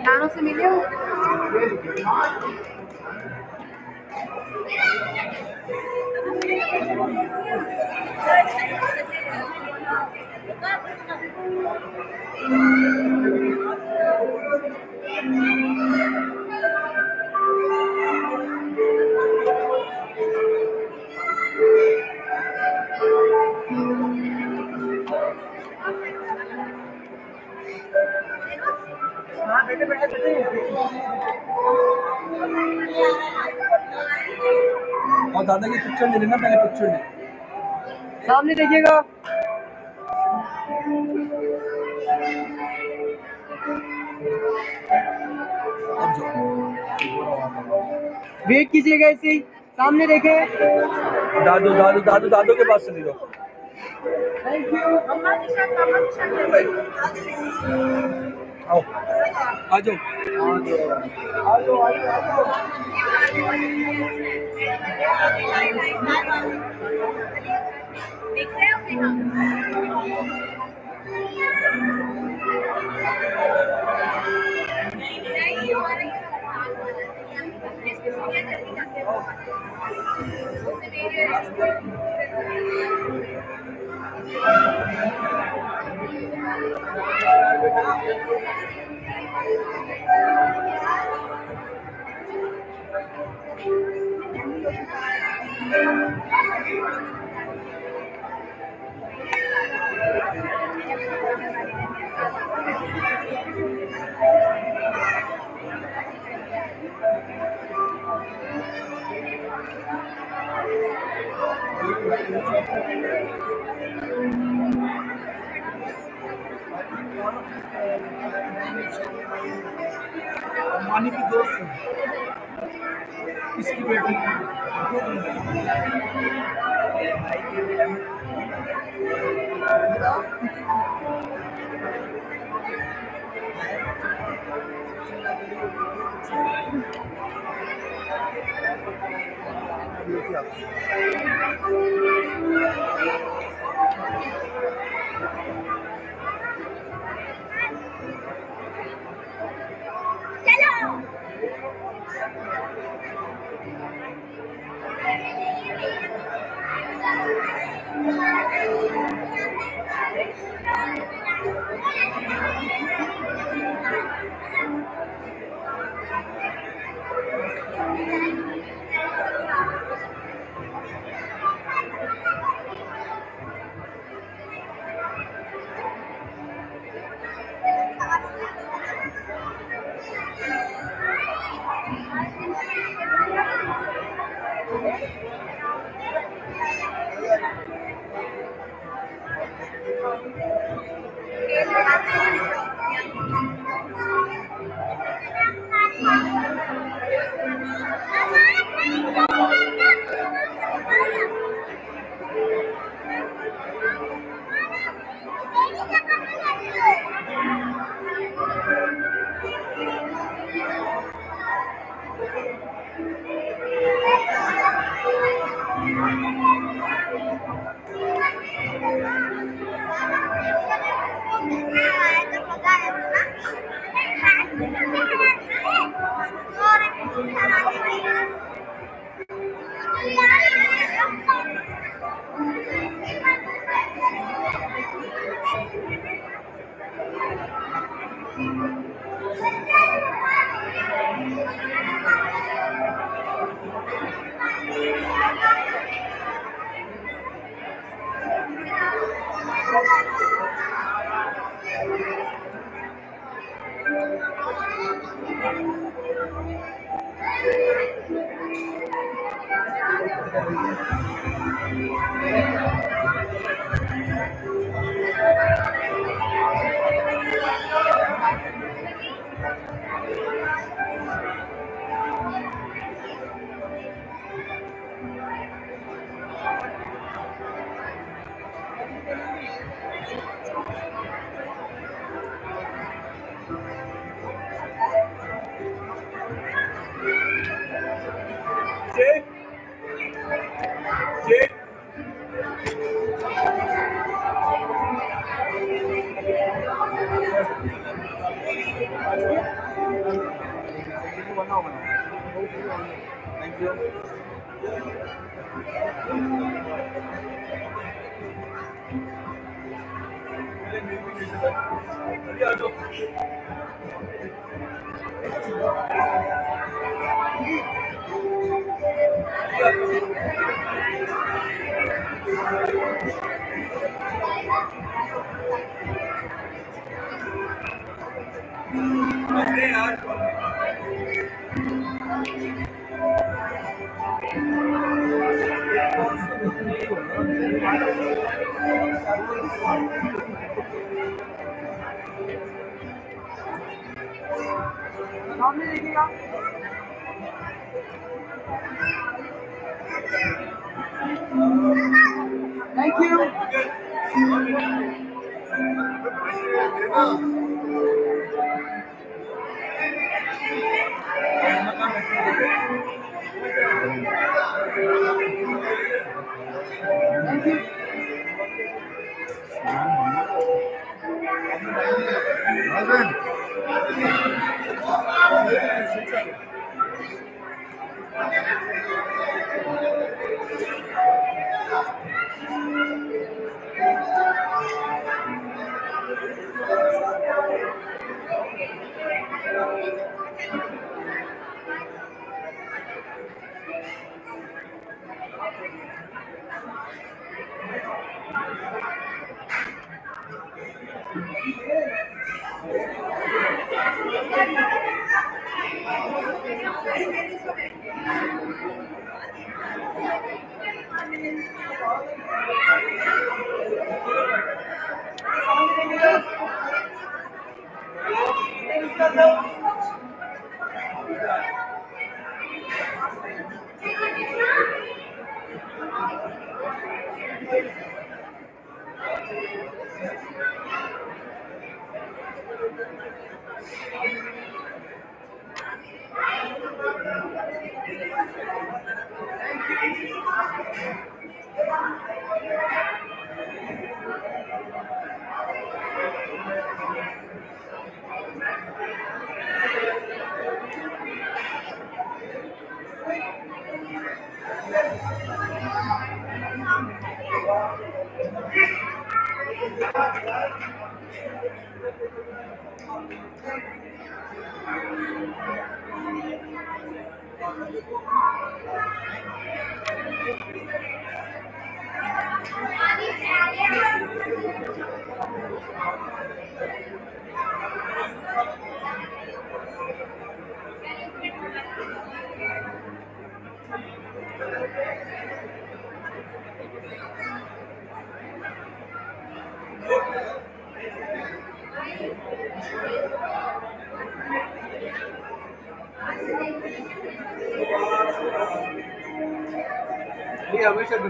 नानों से मिले हो और दादा की पिक्चर ले लेना पहले पिक्चर ले। सामने देखिएगा। वेट कीजिएगा ऐसे ही सामने देखे। दादू दादू दादू दादू के पास चली जाओ। थैंक यू आओ। आ जाओ। आ जाओ आ जाओ मानी की दोस्त है। इसकी बेटी। দিয়েছি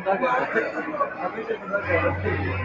हमेशा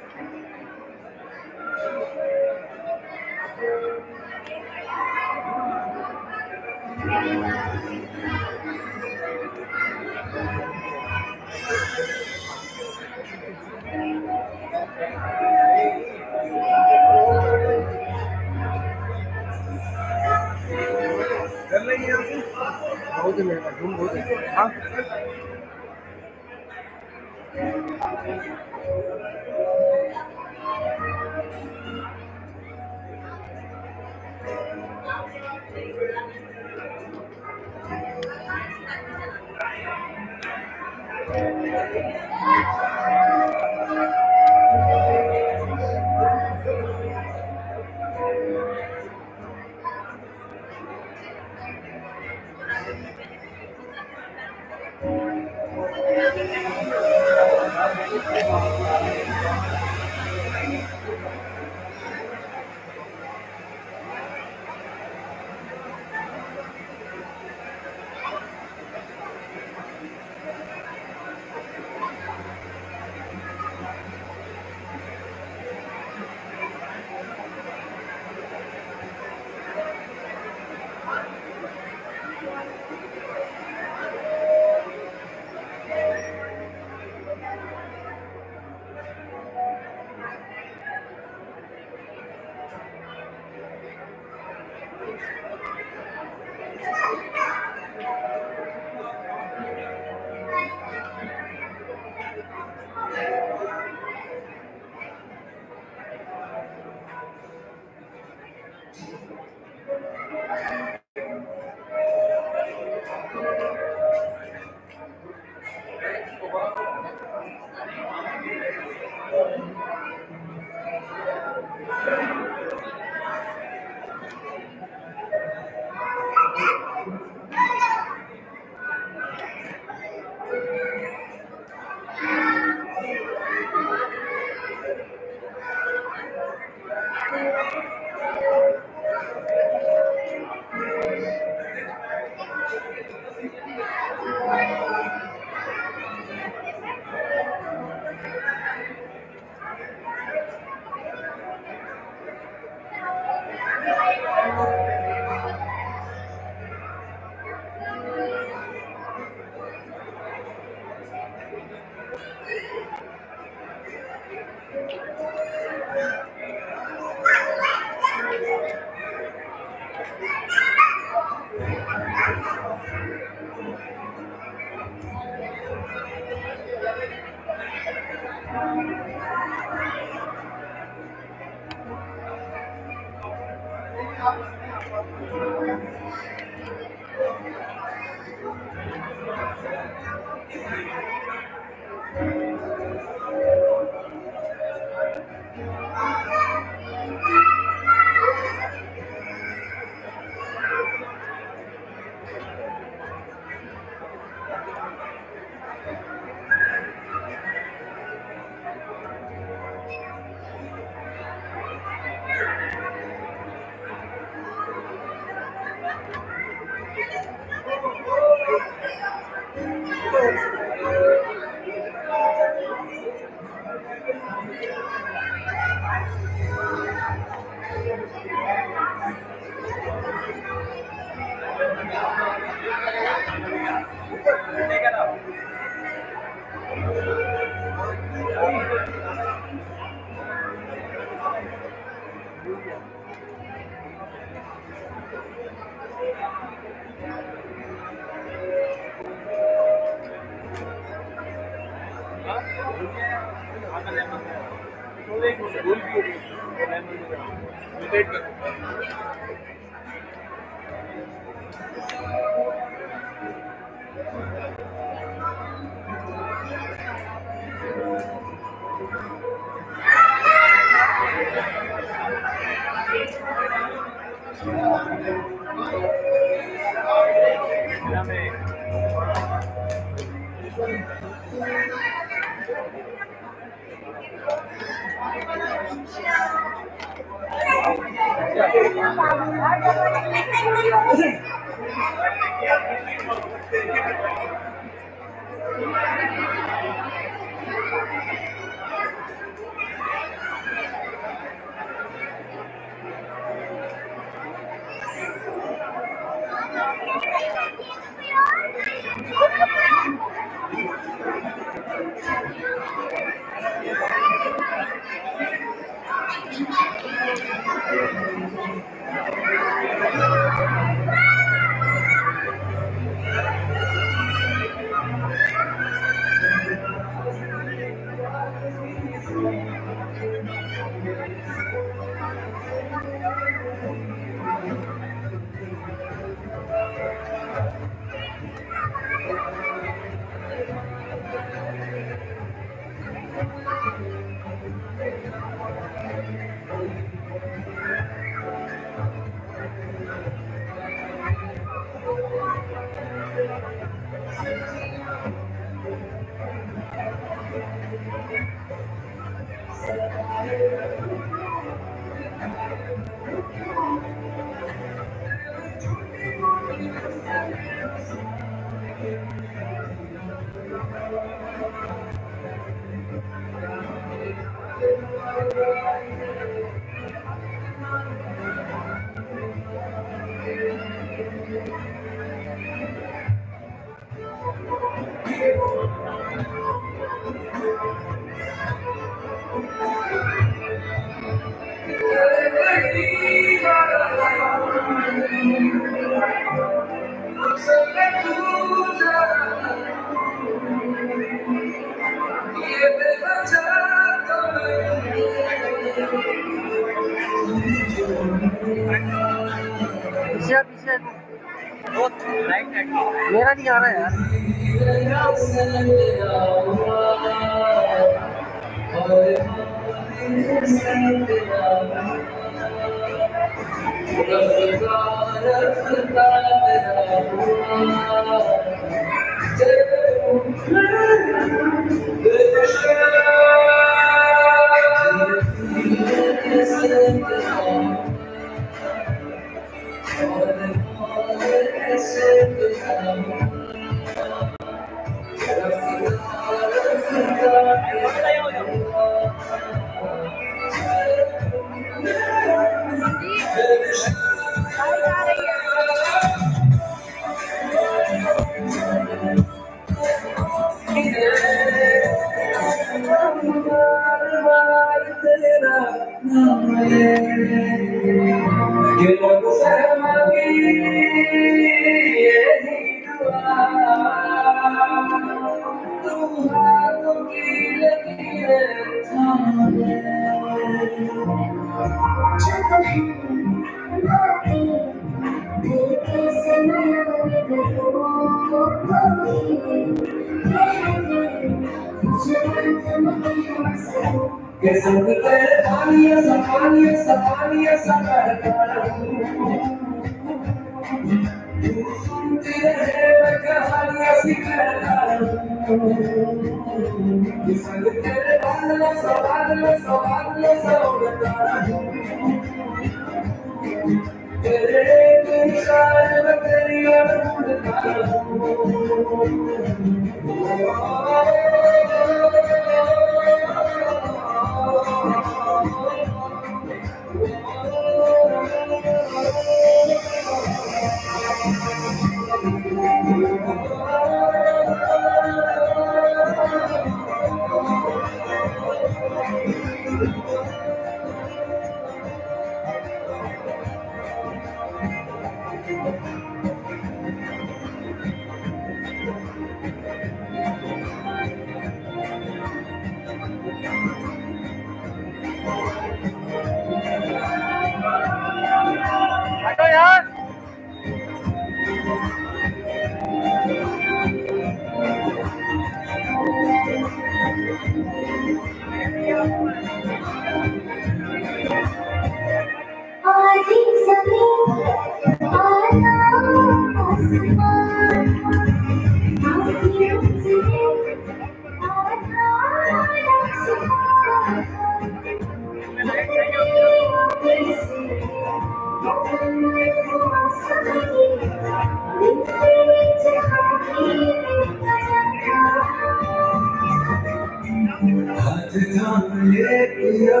पिया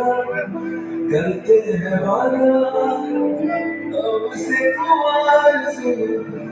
करते हैं वादा। अब से कुमार से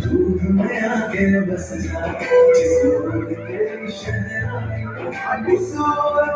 दूध में आके बस जा जिस रोड तेरी शहर उस ओर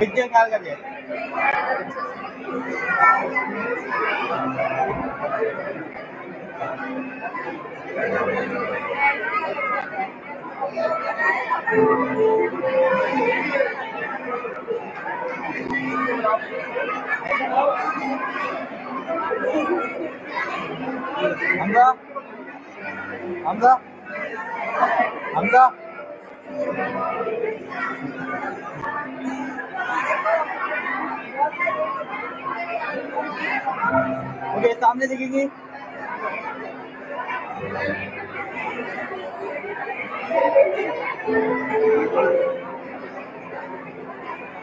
विद्या काल का दिया हमजा हमजा। हमजा। ओके सामने दिखेंगी।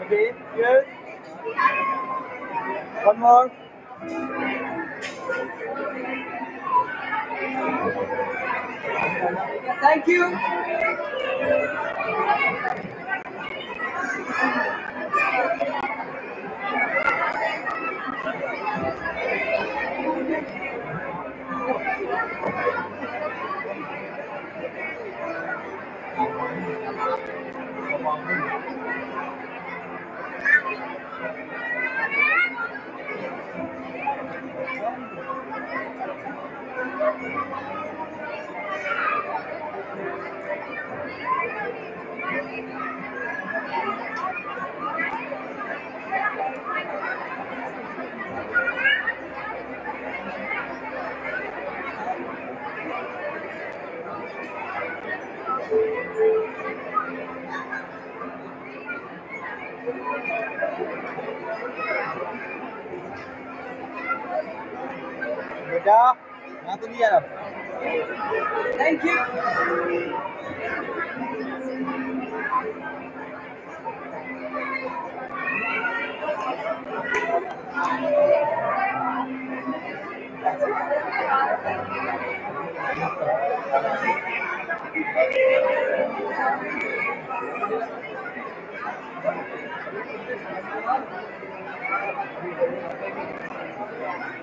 Okay yes one more thank you aja. Nah, itu dia. Thank you. Thank you.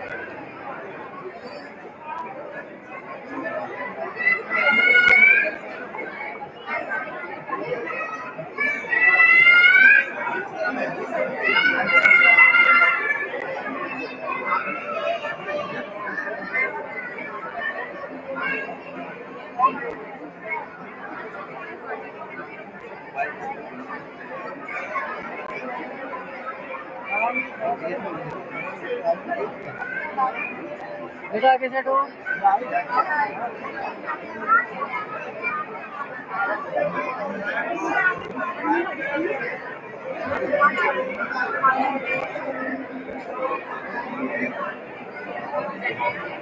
ऐसे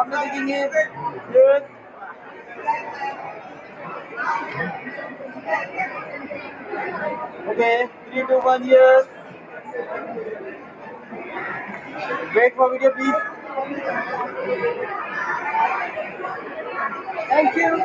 ओके सामने देखेंगे Yes. Okay, three, two, one, yes. Wait for video, please. Thank you.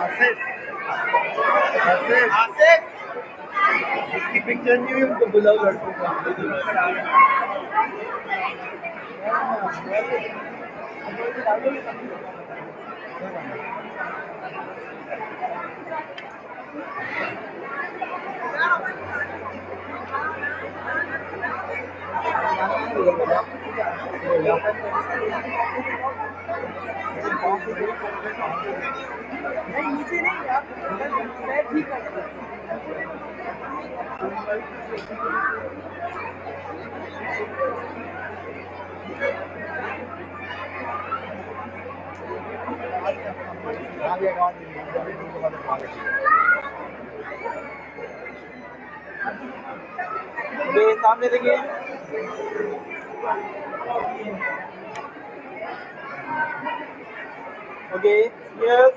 Asif Asif Asif इसकी पिक्चर नहीं हुई उनको बुलाओ लड़कों को नहीं नीचे नहीं आप मैं ठीक कर ये सामने देखिए। ओके यस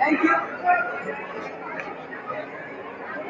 थैंक यू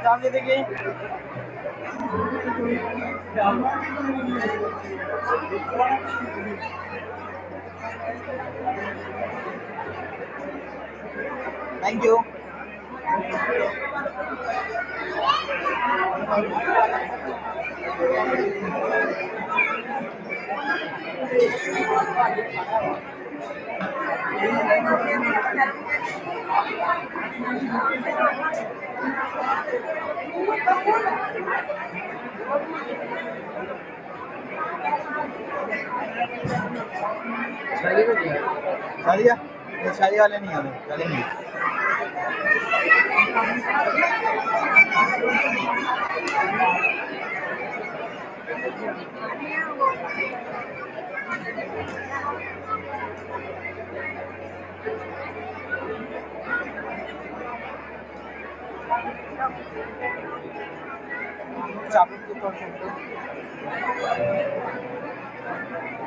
ये सामने देखिए थैंक यू शादिया ये शादी वाले नहीं आ रहे चलेंगे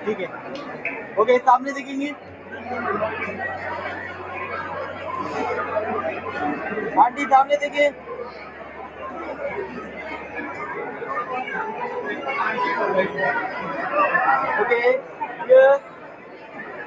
ठीक है। ओके सामने देखेंगे। आंटी सामने देखिए okay yes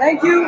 thank you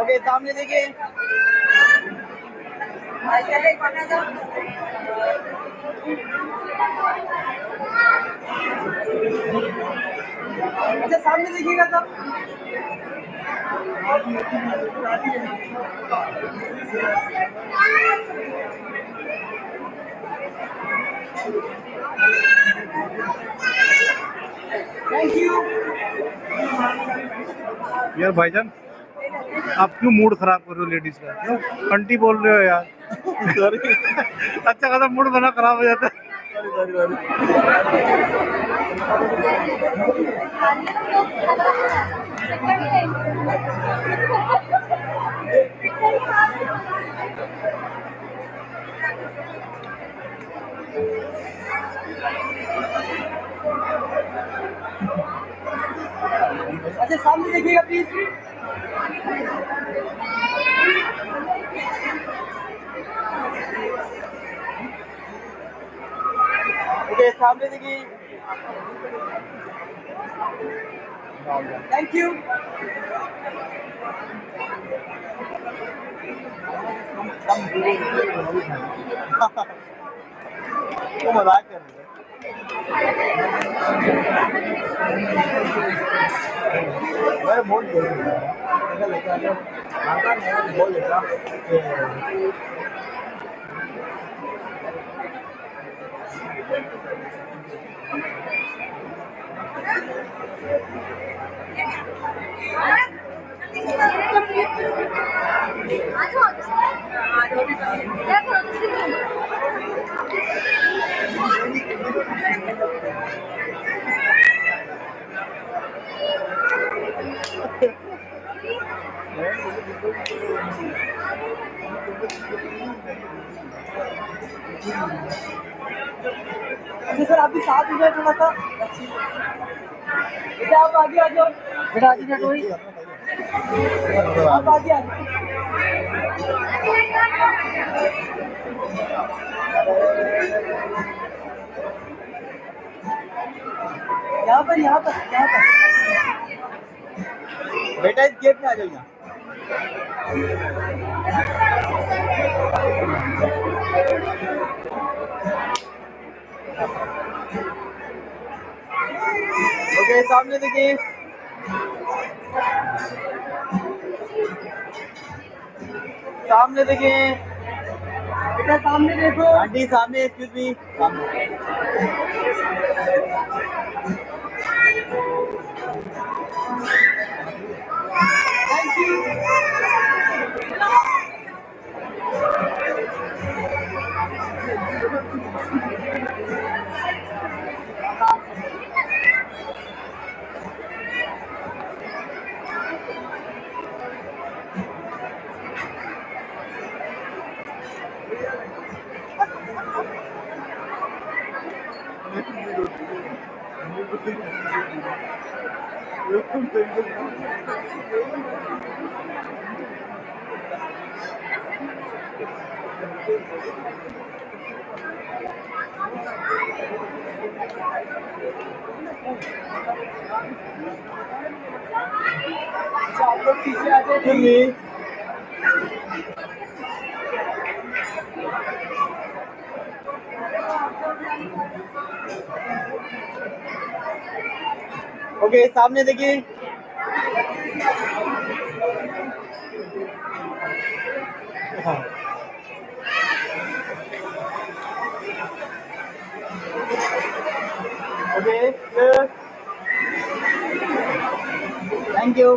okay सामने देखिए। अच्छा सामने देखिएगा सब यू यार भाईजान आप क्यों मूड खराब कर रहे हो लेडीज़ का? क्यों? आंटी बोल रहे हो यार। अच्छा खासा मूड बना खराब हो जाता है। अच्छा सामने देखिएगा प्लीज़ ओके सामने देखिए। थैंक यू (laughs) वो मज़ाक कर रहे मैं बोल दे बोल देता अच्छा सर, आप भी साथ हो जाए थोड़ा सा। बेटा आप आगे आ जाओ। बेटा आगे सेट हुई आप आगे आ जाओ। यहाँ पर यहाँ पर यहाँ पर। बेटा, इस गेट में आ जाओ ओके सामने देखिए। सामने देखिए। बेटा सामने देखो। आंटी सामने एक्सक्यूज मी सामने थैंक यू अच्छा आप लोग पीछे आ जाइए ओके सामने देखिए। ओके थैंक यू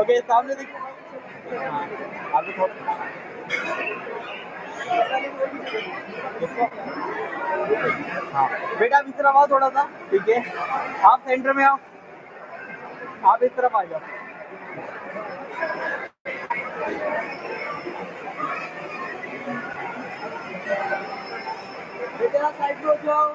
ओके सामने देखिए आगे हाँ। बेटा, आप इस तरफ़ आओ थोड़ा सा, ठीक है? आप सेंटर में आओ। आप इस तरफ़ आ जाओ। साइड में हो जाओ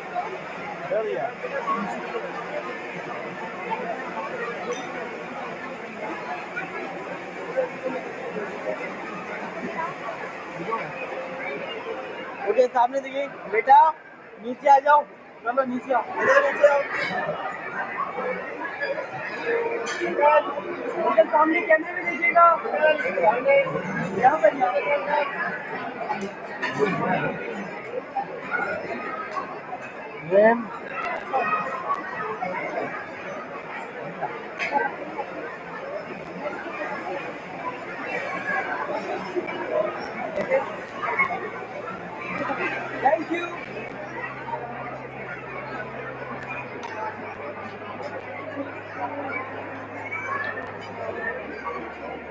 थैंक यू ओके सामने देखिए बेटा नीचे आ जाओ। चलो नीचे आओ। नीचे आओ। सामने कैमरे में देखिएगा। यहाँ पर मैम थैंक यू फ़ायदा नहीं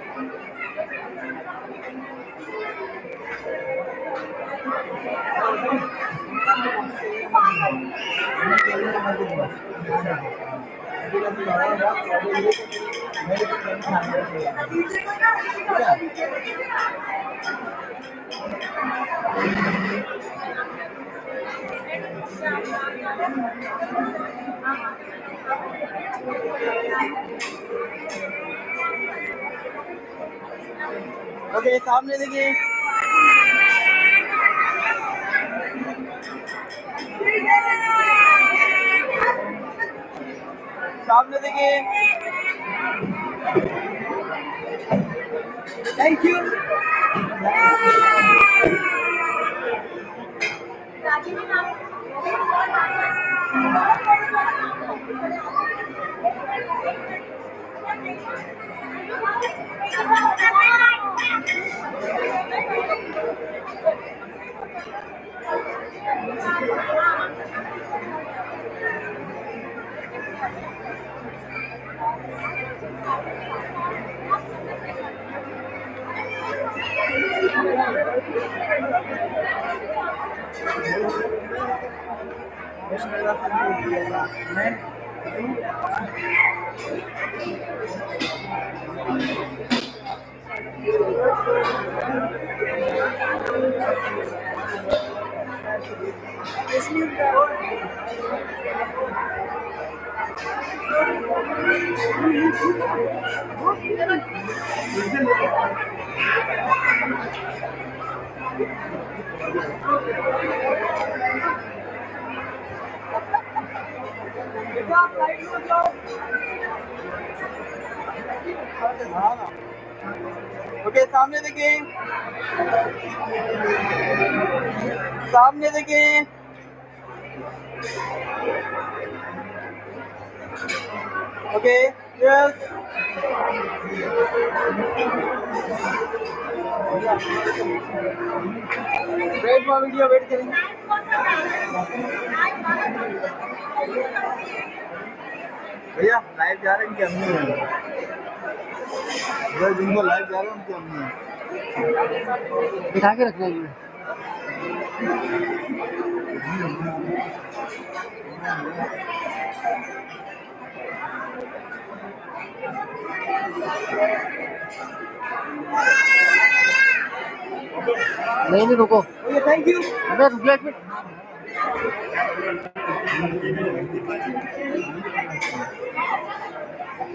क्या फ़ायदा है फ़ायदा फ़र्क होता ही ना ओके सामने देखिए सामने देखिए थैंक यू ओके सामने देखिए। सामने देखिए। Okay yes wait video wait करेंगे। भैया लाइव जा रहे हैं क्या नहीं है? भैया जिनको लाइव जा रहे हैं उनके हमने दिखा के रखना है। नहीं नहीं रुको। थैंक यू अबे रुक एक minute.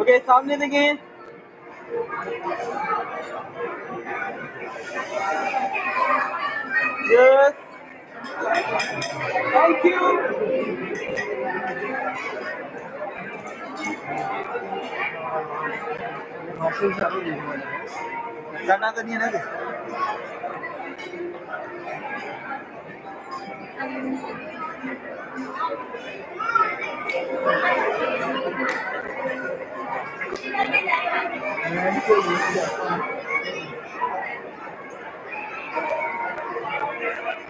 okay सामने देखिए yes Thank you. Sana to niya na din. Thank you.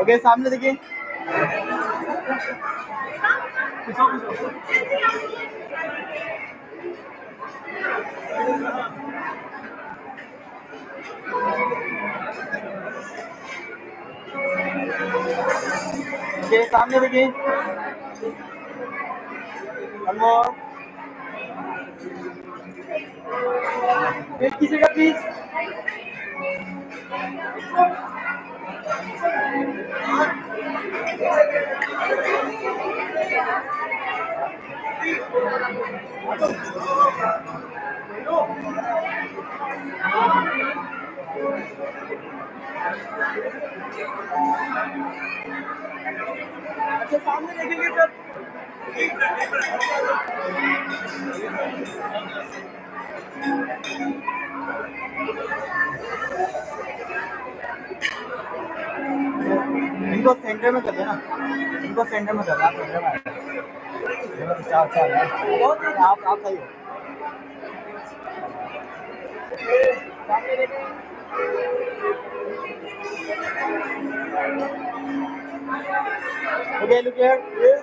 Okay सामने देखिए। ओके सामने देखिए One more. वेट कीजिएगा प्लीज अच्छा सामने देखेंगे सर। इनको सेंटर में कर देना। इनको सेंटर में कर देना सेंटर में। चार चार आप आप सही हो। Okay, look here. Yeah.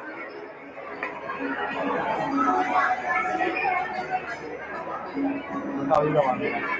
How you.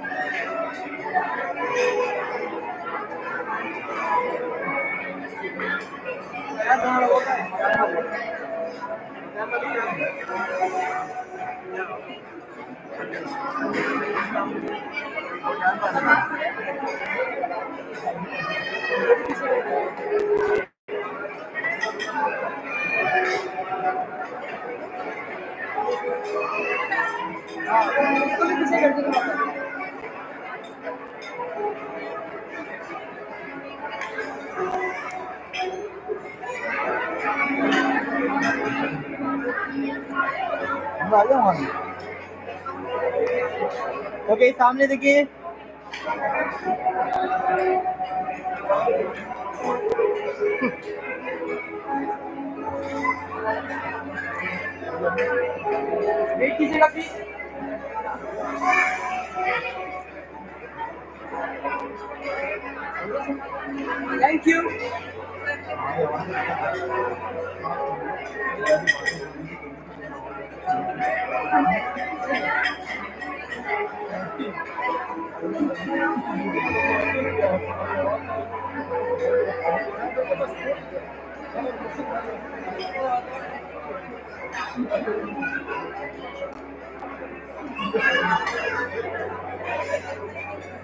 क्यों हम आ जाओ हम ओके सामने देखिए। (laughs) वेट कीजिएगा प्लीज़ थैंक यू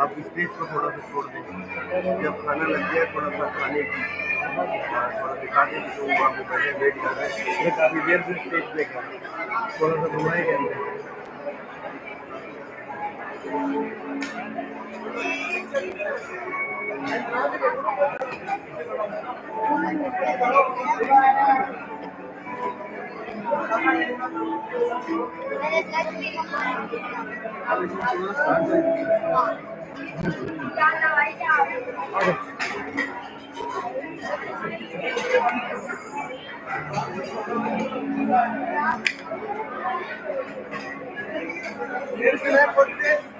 आप इस पेज को थोड़ा सा छोड़ दें। जब खाना लग गया थोड़ा सा खाने की। थोड़ा दिखा वेट कर रहे हैं। काफ़ी देर से स्टेज पे थोड़ा सा घुमाए गए Here's the left foot.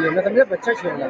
है मैं समझा बच्चा छेड़ना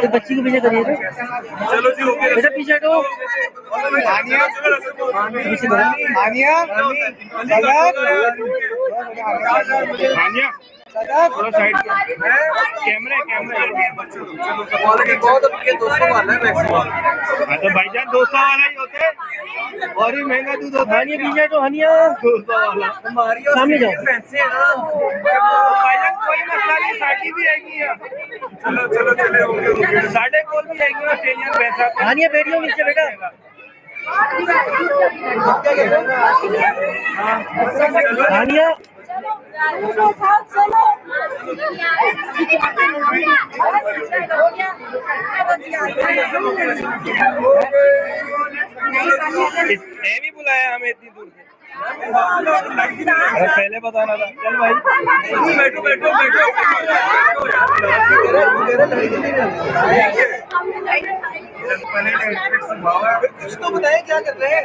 तो बच्ची को पीछे करिए चलो जी ओके बेटा पीछे हटो। आनिया थोड़ा साइड कैमरे कैमरे। है? वाला है हाँ तो भाईजान दो सौ वाला ही होते। हैं। और भी महँगा दूध होता है। हनिया पीछे हटो हनिया। दो सौ वाला सामने जाओ। पैसे है। ना भाईजान कोई मसला नहीं साड़ी भी आएगी चलो चलो चले साढ़े कोल भी आएगी ऑस्ट्रेलियन पैसा। हनिया बैठियो नीचे बेटा। हनिया ये भी बुलाया हमें इतनी दूर से। अरे पहले बताना था। चल भाई। बैठो बैठो बैठो। कुछ तो बताए क्या कर रहे हैं?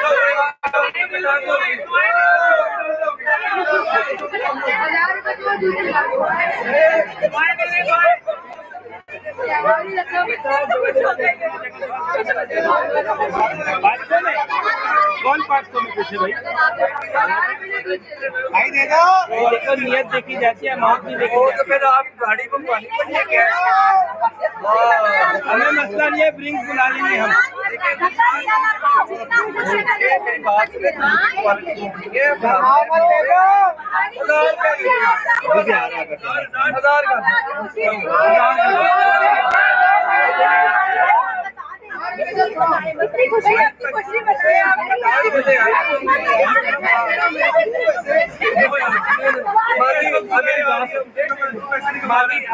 सौ में कौन पाँच सौ में पूछे भाई भाई दे दो देखो नियत देखी जाती है मौत नहीं देखी तो फिर आप गाड़ी को हमें मसला नहीं है ड्रिंक बुला लेंगे हम हज़ार का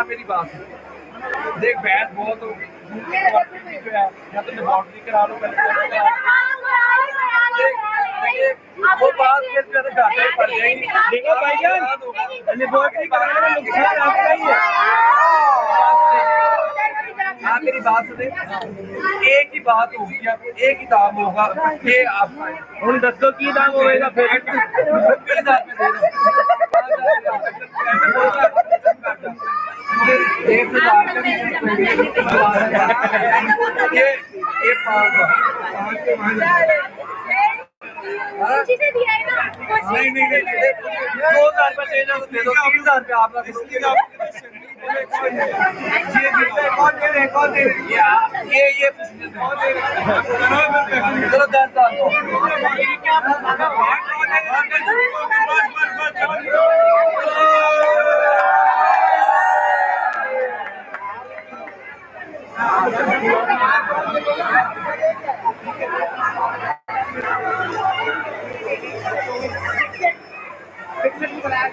मेरी बात देख बहस बहुत हो गई। वो बात देखो भाईजान लेबोरेटरी कराने का नुकसान आपका ही है हाँ मेरी बात सुने एक ही बात होगी आपको एक ही दाम होगा ये आप हम दस दो की दाम होएगा फिर डेढ़ सौ हज़ार का ये ये पाँच नहीं नहीं नहीं दो हज़ार रुपये दे दो। दे दो। तीस हज़ार रुपये आपका कौन दे रहे कौन दे रहे ये आप- ये ये चलो दस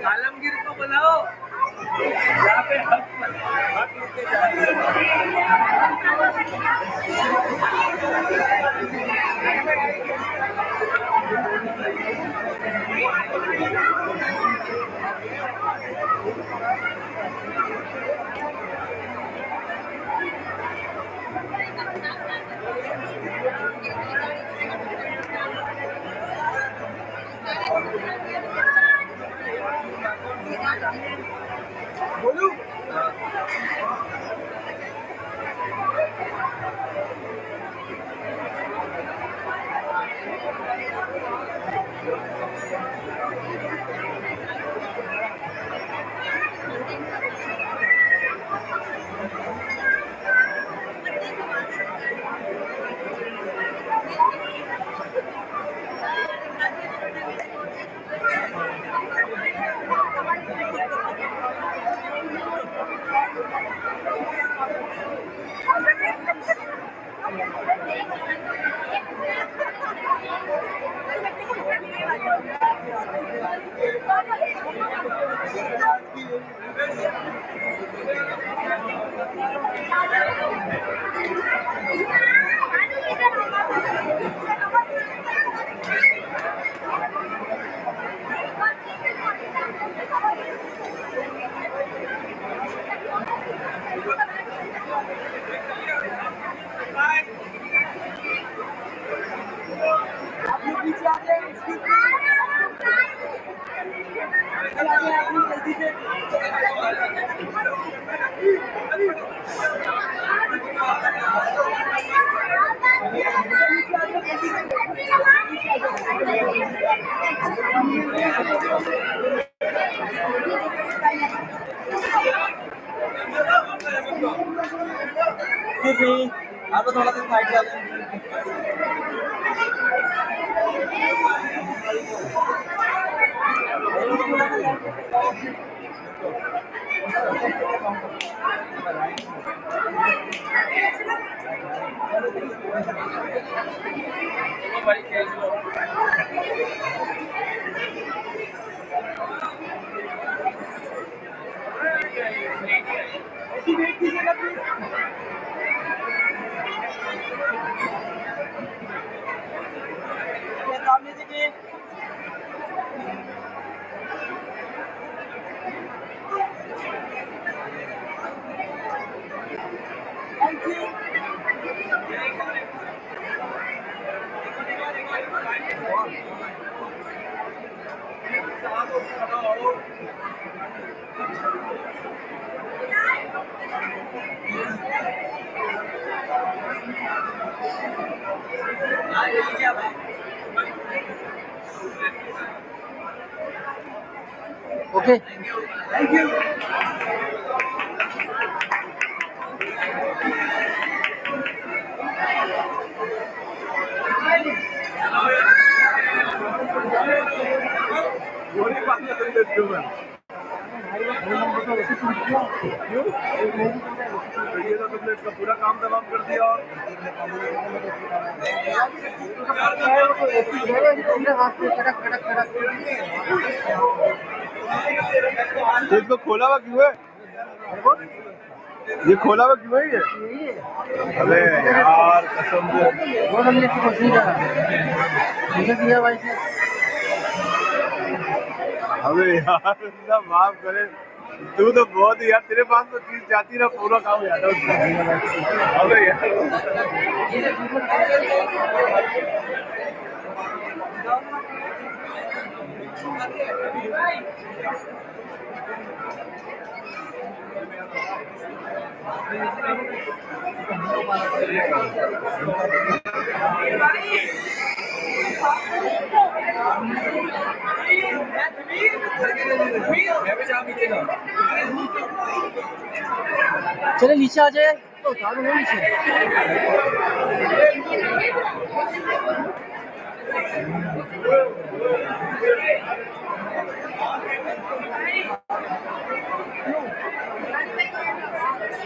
आलमगीर को बुलाओ यहाँ पे हक हक लेके जा हमने इसको कुछ नहीं करा मुझे दिया भाई से अबे यार माफ़ करे। तू तो बहुत ही यार, तेरे पास तो चीज़ जाती ना, पूरा काम उसका। अबे यार। चले नीचे आ जाए। तो उतारो ना नीचे।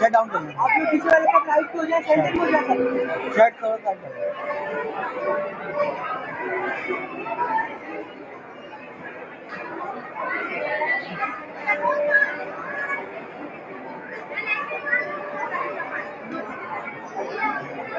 शट डाउन कर आप लोग पीछे वाले का लाइट हो जाए सेंटर में जा सकते शट करो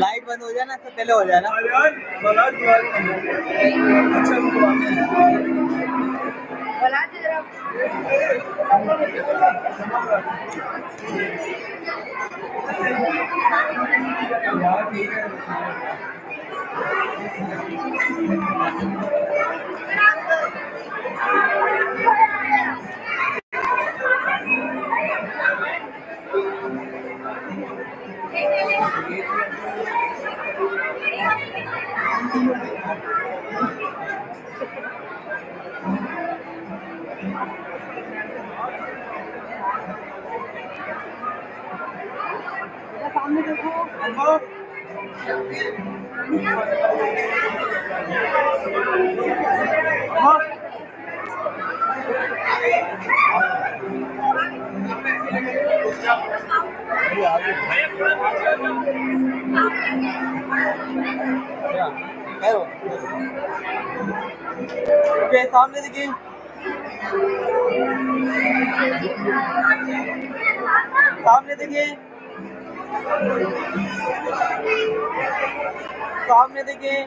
लाइट बंद हो जाए ना इससे पहले हो जाए ना सामने देखो। ओके सामने देखिए। सामने देखिए। सामने देखिए।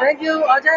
थैंक यू आजा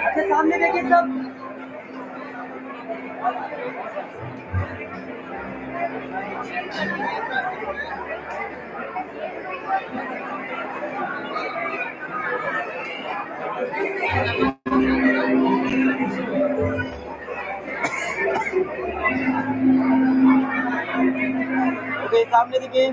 अच्छा सामने देखिए सब। ओके सामने देखिए।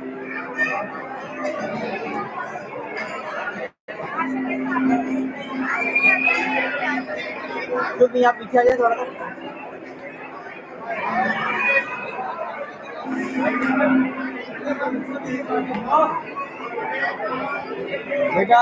क्योंकि आप पीछे आ जाए थोड़ा सा बेटा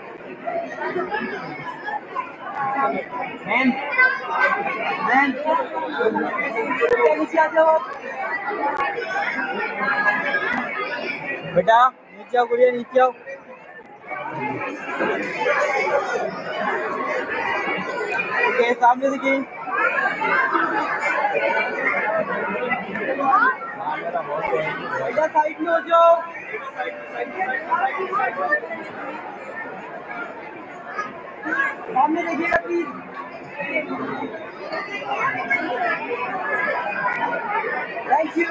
मैम मैम नीचे आ जाओ आप बेटा, नीचे आओ, गुड़िया, नीचे आओ। ओके, सामने देखिए। बेटा, साइड में हो जाओ। सामने देखिएगा प्लीज़ थैंक यू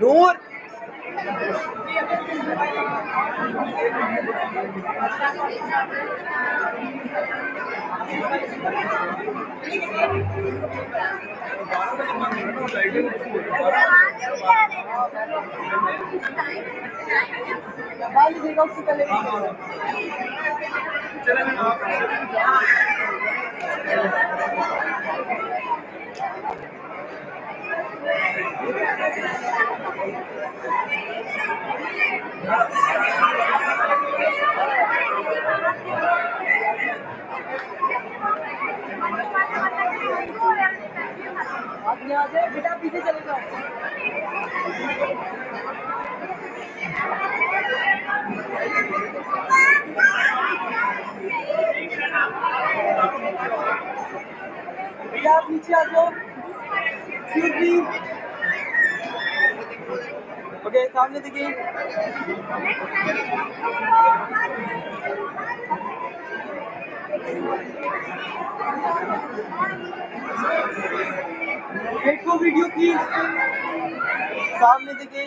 नूर बाल देखा उससे पहले आप यहाँ से बेटा पीछे चले जाओ भैया आप आ जाओ। Excuse me. ओके सामने देखिए। वेट फॉर वीडियो प्लीज़ सामने देखिए।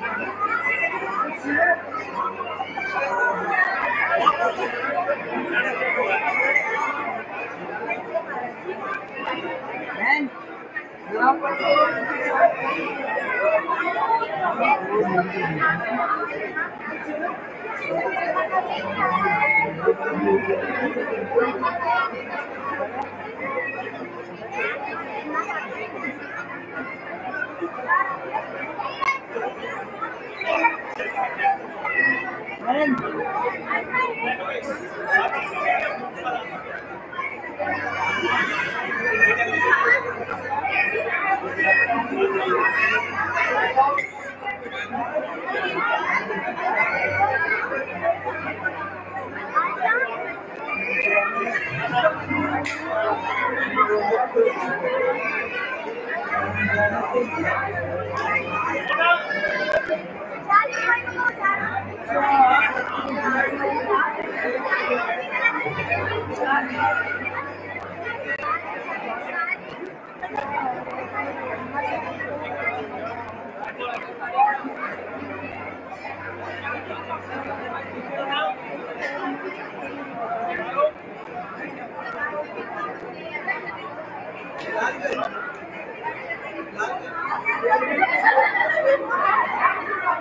नीचे आओ सामने देखिएगा थैंक यू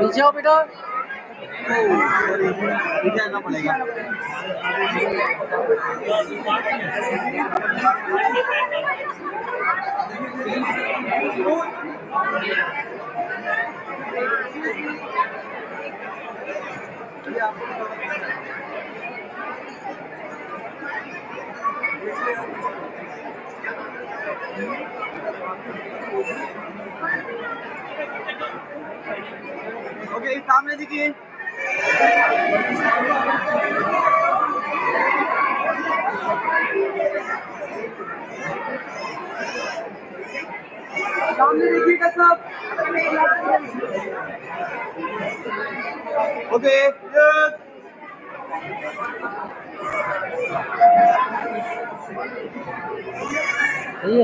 नीचे आओ बेटा नीचे आना पड़ेगा ओके सामने सामने देखिएगा ओके यस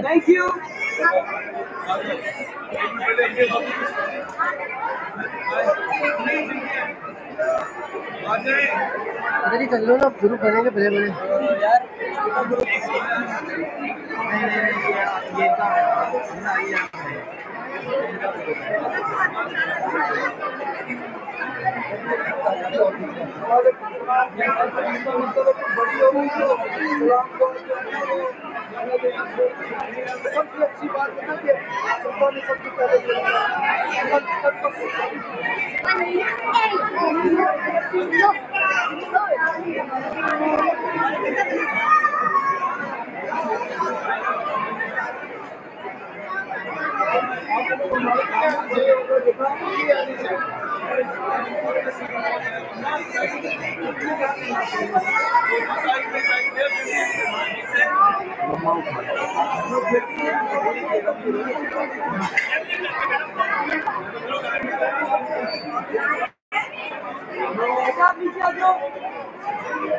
थैंक यू चल लो ना शुरू करेंगे बड़े बड़े सबसे अच्छी बात है ना कि चंपा ने सबसे पहले बेटा आप नीचे आ जाओ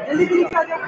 जल्दी नीचे आ जाओ।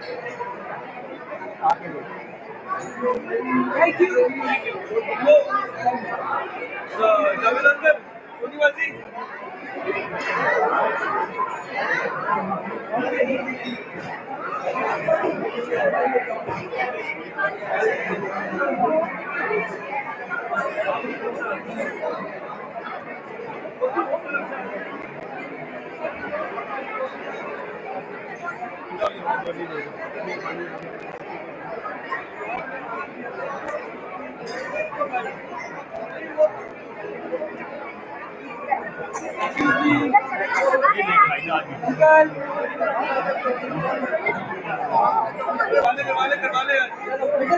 सब दीदी सामने देखिएगा Thank you. Javed uncle Soni वाजी ये देख भाई आज करवाले करवाले करवाले बेटा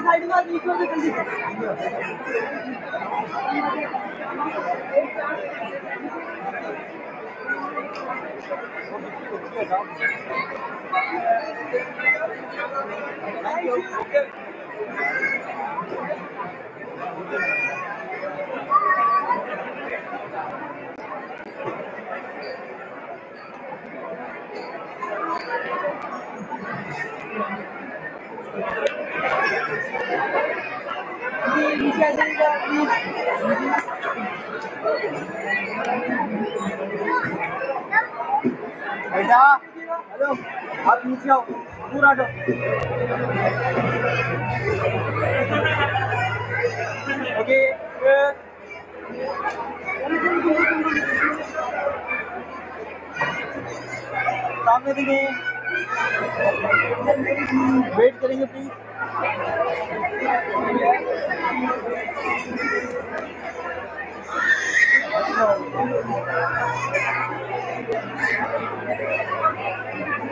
साइड में बीच में जल्दी नीचे आ जाइएगा प्लीज़ बेटा हेलो आप नीचे आओ पूरा हटो ओके सामने देखिए। वेट करेंगे प्लीज़ थैंक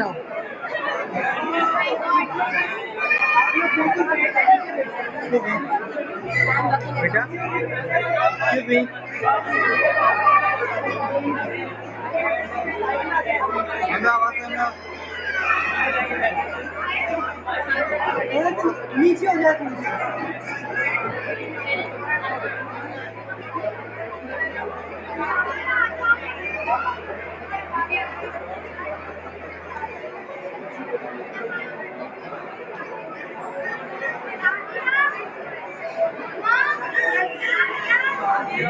आओ बेटा Excuse me. अंदर आवाज़ से अंदर नीचे हो जाए नीचे अभी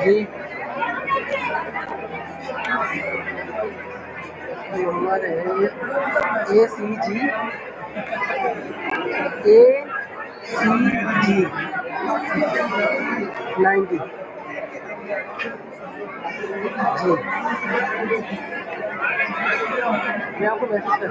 जी नंबर है ए सी जी ए सी जी नाइन्टी मैं आपको मैसेज कर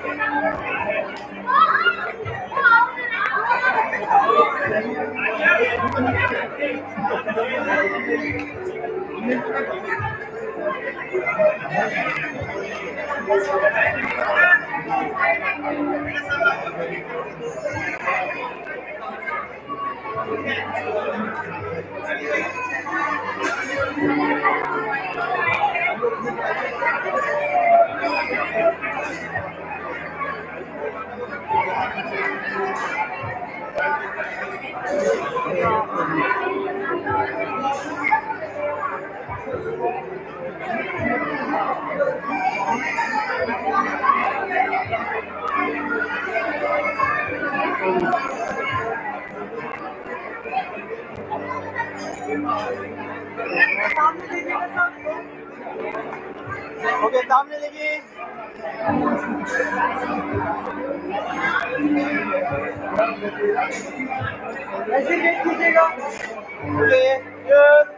नहीं ये पेमेंट है ओके सामने देखिए। ऐसे वेट कीजिएगा ओके यस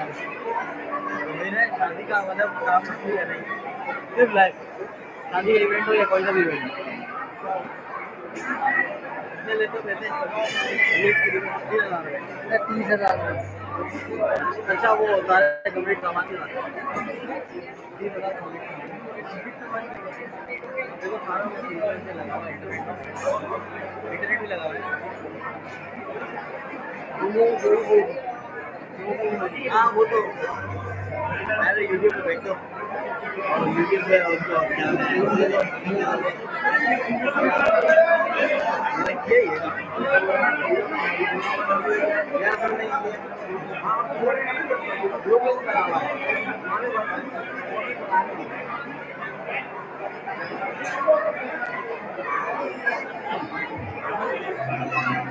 मेरे शादी का मतलब काम नहीं है नहीं? सिर्फ़ लाइफ शादी का इवेंट हो या कोई सा भी इवेंट कितने लेते हो तीस हज़ार अच्छा वो कमाते हो तीस हज़ार देखो सारा इंटरनेट लगा हुआ है। इंटरनेट भी लगा हुआ है। हाँ वो तो। अरे यूट्यूब पे बैठो और यूट्यूब पे उसको क्या है।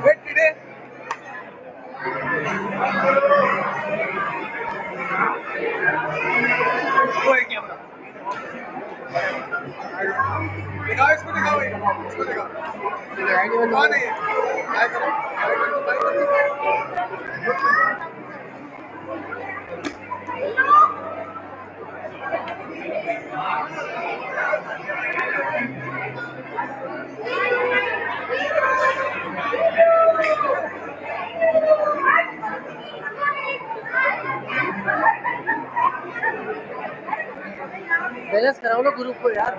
Wait today. दिखाओ इसको दिखाओ इसको दिखाओ कौन है ये क्या करो बैलेंस कराओ ना ग्रुप को यार।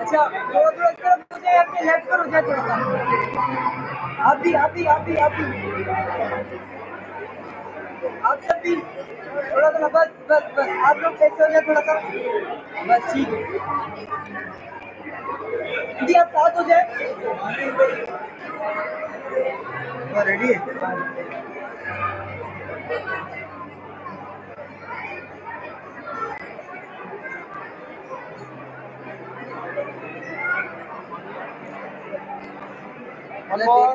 अच्छा वो थोड़ा सा मुझे अपने लेफ़्ट पर हो जाए थोड़ा सा। आप भी आप भी आप भी आप भी। आप सब भी थोड़ा सा बस बस बस। आप लोग कैसे हो जाए थोड़ा सा? बस, ठीक है। दीदी, आप साथ हो जाए। रेडी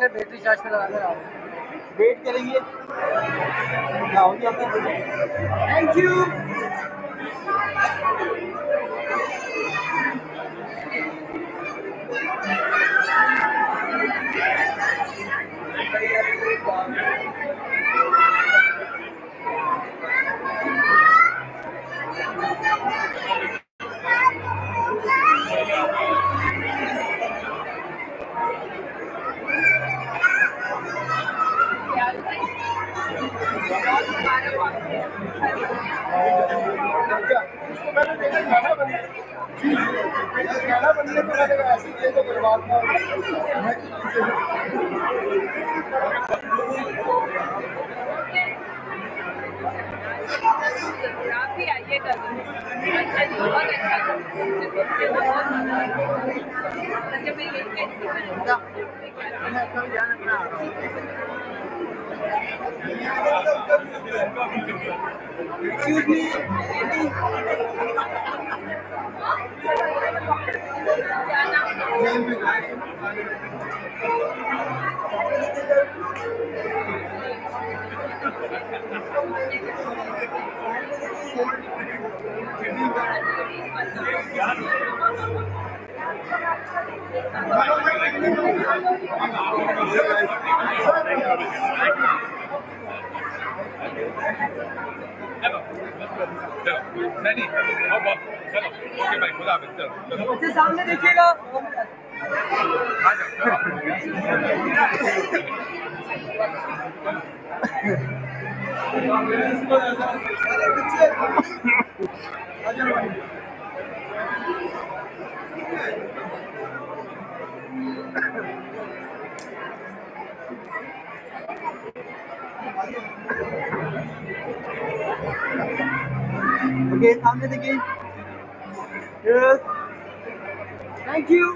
है बैटरी चार्ज पे लगा कर वेट करेंगे। थैंक यू गाना बनने को लगेगा ऐसे ये तो बर्बाद ना आप भी आइएगा अच्छा जी बहुत अच्छा अच्छा मैं यही कहती एक्सक्यूज मी नहीं चलो ओके भाई खुदा चलो अच्छा सामने देखिएगा आ जाओ Okay, sound it again. Yes. Thank you.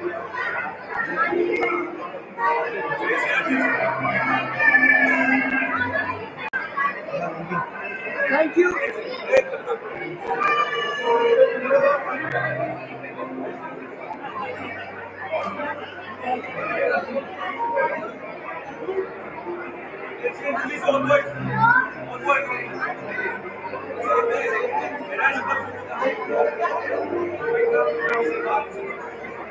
Complete है ओके सामने देखिए थैंक यू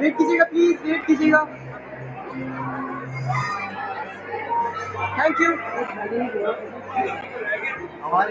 वेट कीजिएगा प्लीज़ वेट कीजिएगा। थैंक यू हमारे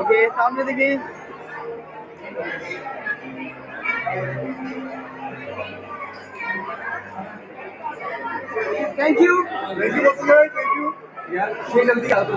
ओके सामने देखिए। Thank you thank you thank you यार ये जल्दी आ दो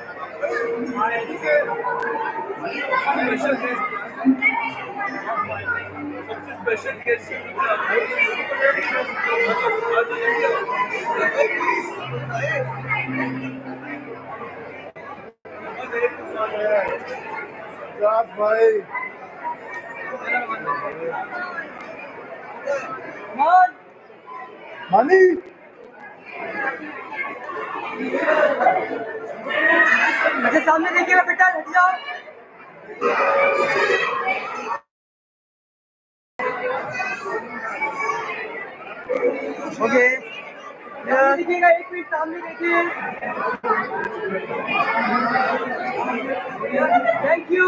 थैंक यू भाई मानी। अच्छा सामने देखिएगा बेटा हट जाओ ओके देखिएगा एक मिनट सामने देखिए। थैंक यू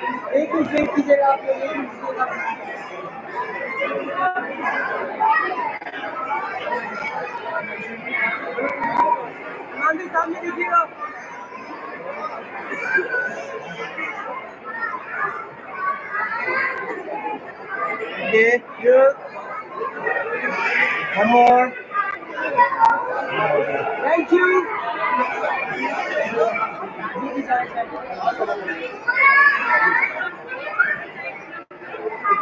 एक मिनट वेट कीजिएगा आप लोग एक मिनट कीजिएगा सामने देखिएगा Okay, here. One. Thank you.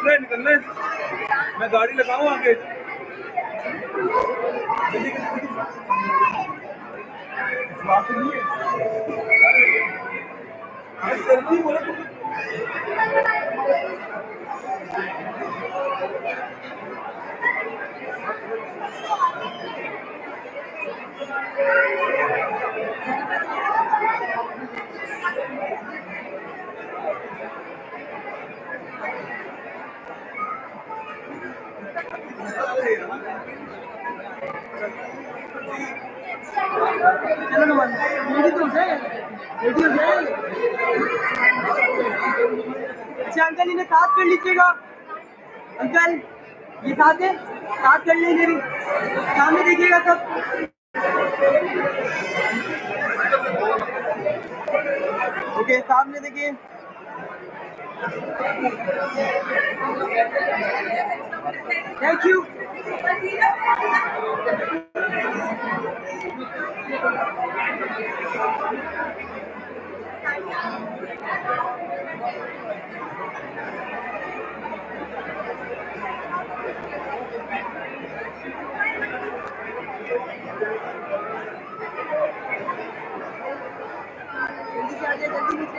निकले निकलने मैं गाड़ी लगाऊँ आगे जल्दी बोलो चलो अच्छा अंकल इन्हें साथ कर लीजिएगा। अंकल। ये साथ है। साथ कर लेंगे भी। सामने देखिएगा सब। ओके, सामने देखिए। थैंक यू जल्दी से आ जाए जल्दी नीचे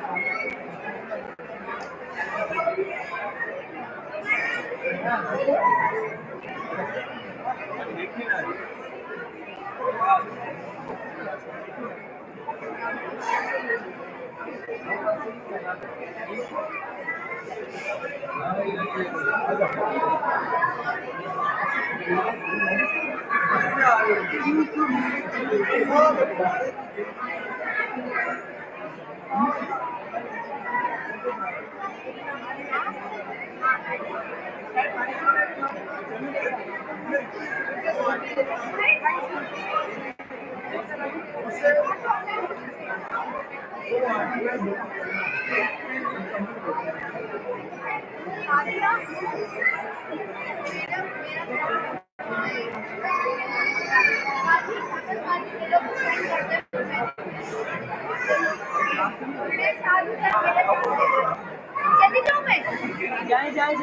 आ जाए जल्दी आ जाए ओके रेडी थैंक यू चली जाऊँ मैं जाए जाए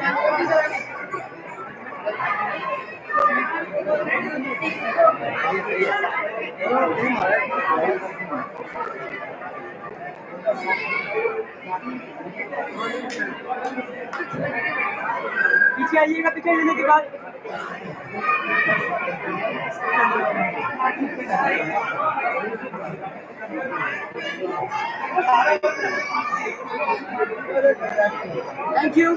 पीछे आइएगा पीछे लेने के बाद थैंक यू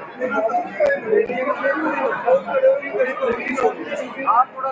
आप थोड़ा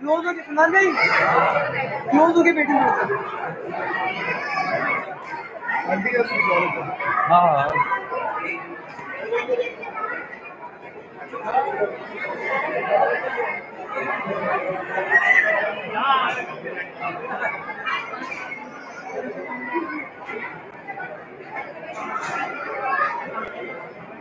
क्लोज होके सुना नहीं? क्लोज होके बैठे हुए हाँ।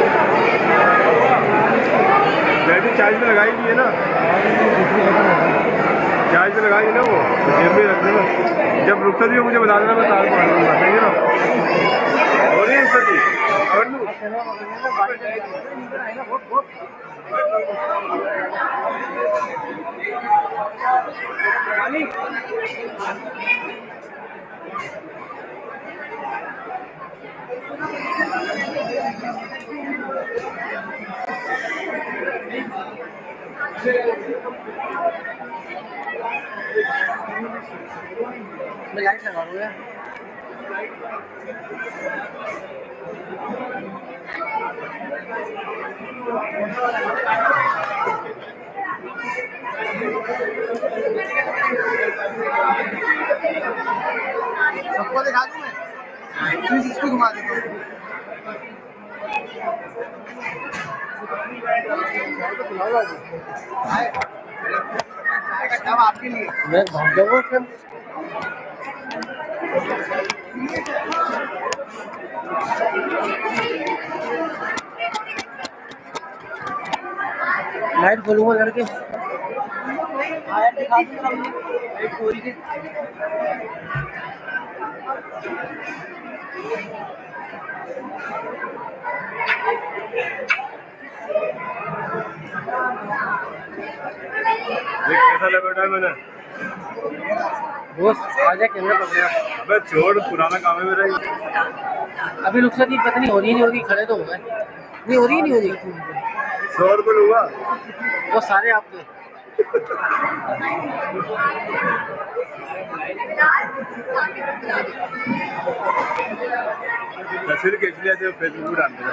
हाँ बैटरी चार्ज में लगाई भी है ना चार्ज में लगाई है ना वो जेब में रख देना जब रुकता भी हो मुझे बता देना मैं तार मार दूँगा सही है ना हो रही है रुकती कर लूँ दूँगा सबको दिखा दूँ मैं? प्लीज़ इसको घुमा देता हूँ आपके लिए। मैं भाग जाऊँगा लाइट खोलूँगा लड़के। दिखा कैसा मैंने? अबे छोड़ पुराना काम है मेरा। अभी रुखसत की पता नहीं हो रही नहीं हो रही खड़े तो हो गए। नहीं हो रही नहीं हो रही? सौ रुपये लूँगा। वो सारे आपके। तस्वीर खींच लिया तो फेसबुक पे डाल देना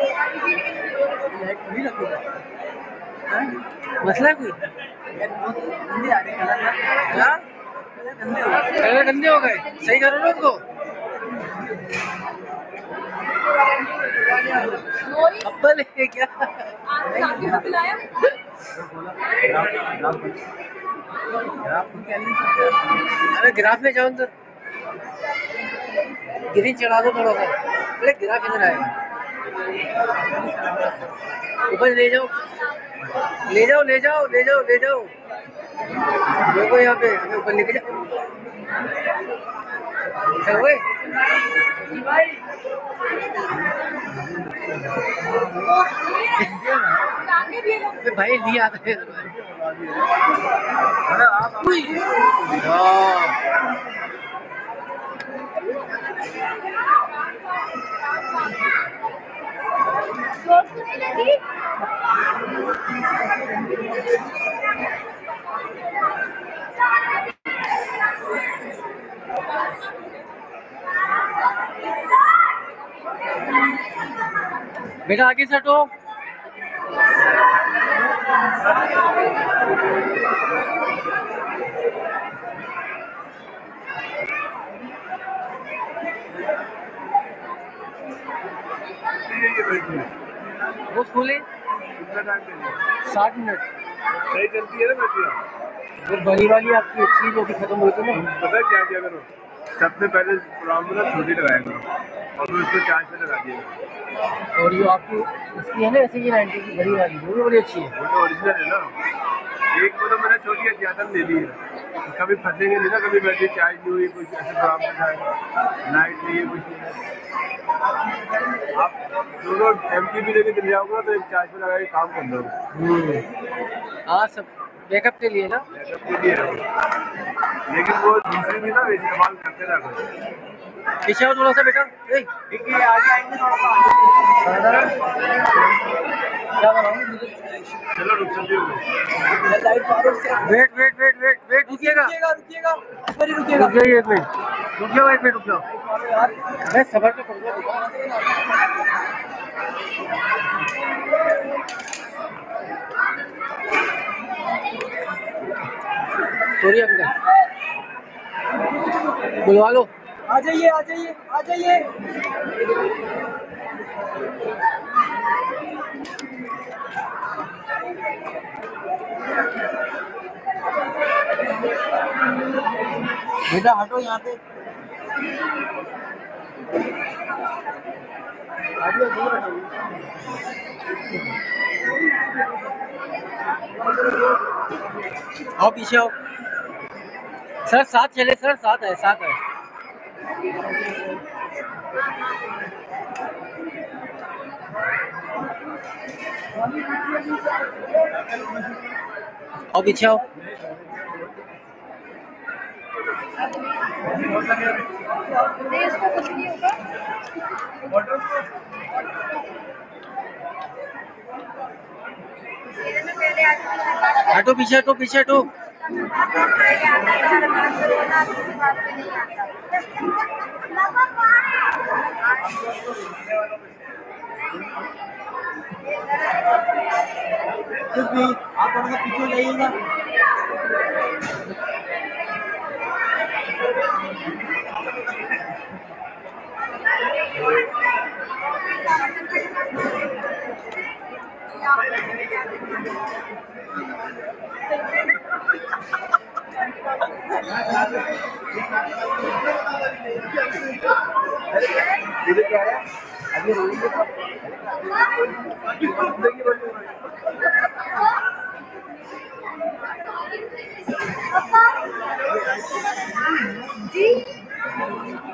रहे हैं। मसला है कोई हाँ? कलर गंदे हो गए सही करो ना उसको अब्बा लेके क्या अरे गिराफ में जाओ तो गिरी चढ़ा दो थोड़ा सा अरे गिराफ इधर आएगा ऊपर ले जाओ। ले जाओ ले जाओ ले जाओ ले जाओ। देखो यहाँ पे हमें ऊपर लेके जाओ। भाई। लिया था उई। बेटा आगे वो खोले। कितना टाइम देंगे साठ मिनट सही चलती है ना वो बड़ी वाली आपकी अच्छी जो भी खत्म होती है ना। पता क्या किया करो? सबसे पहले ना छोटी लगाया करो। और उसको चार्ज पे लगा दिया और ये आपकी उसकी है ना ऐसे की नाइनटी की बड़ी वाली वो भी बड़ी अच्छी है। वो तो ओरिजिनल है ना। एक को तो मैंने छोटी ज़्यादा ले ली है। कभी फंसेंगे नहीं ना कभी बैटरी चार्ज नहीं हुई कुछ ऐसे प्रोग्राम में लाइट नहीं है कुछ नहीं है। आप दोनों एम भी लेके चले जाओगे ना तो एक चार्ज पे लगा के काम कर लो हाँ सब बैकअप के लिए ना? बैकअप के लिए लेकिन वो दूसरी भी ना इस्तेमाल करते रहा। पीछे आओ थोड़ा सा बेटा। आगे आएँगे थोड़ा क्या बनाऊँ चलो रुक सकते हो लाइट मारो उससे wait wait wait wait wait रुकिएगा। रुकिएगा रुकिएगा। ऊपर रुक जाइए एक मिनट रुक जाओ एक मिनट रुक जाओ। मैं सबर तो करूँगा। Sorry uncle. बुलवा लो। आ जाइए आ जाइए आ जाइए। बेटा, हटो यहाँ पे आओ पीछे आओ। सर, साथ चले, सर, साथ है साथ है। आओ पीछे आओ। इसको हटो पीछे हटो पीछे हटो। आप थोड़ा सा पीछे जाइएगा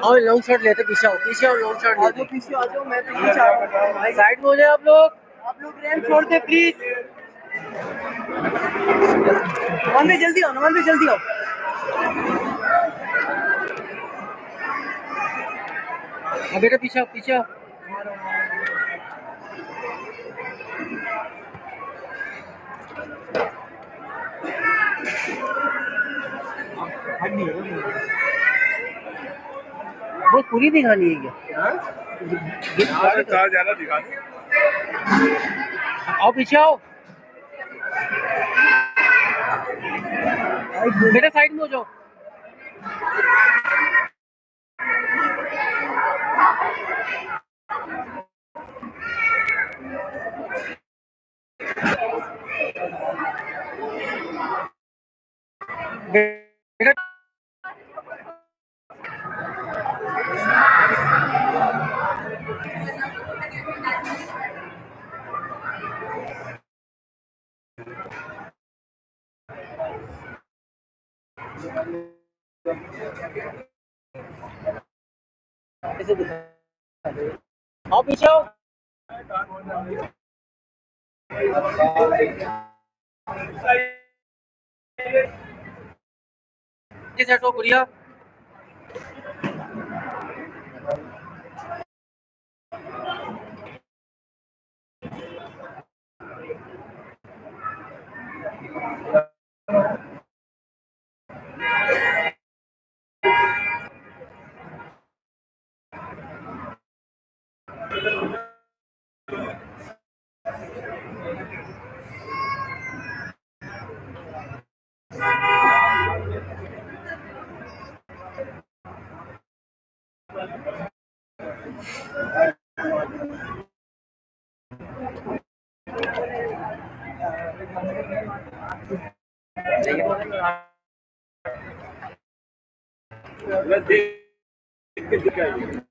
और लॉन्ग शॉट लेते पीछे आओ पीछे आओ लॉन्ग शॉट लेते पीछे आ जाओ मैं पीछे साइड में हो जाए आप लोग। आप लोग रैंप छोड़ दे प्लीज़ वन में जल्दी आओ वन में जल्दी आओ। हाँ बेटा पीछे आओ पीछे आओ। वो पूरी दिखानी है क्या? दिखा दो आओ पीछे आओ। बेटा साइड में हो जाओ। बेटा आओ पीछे आओ ये सेट हो गुड़िया देख के दिखाइए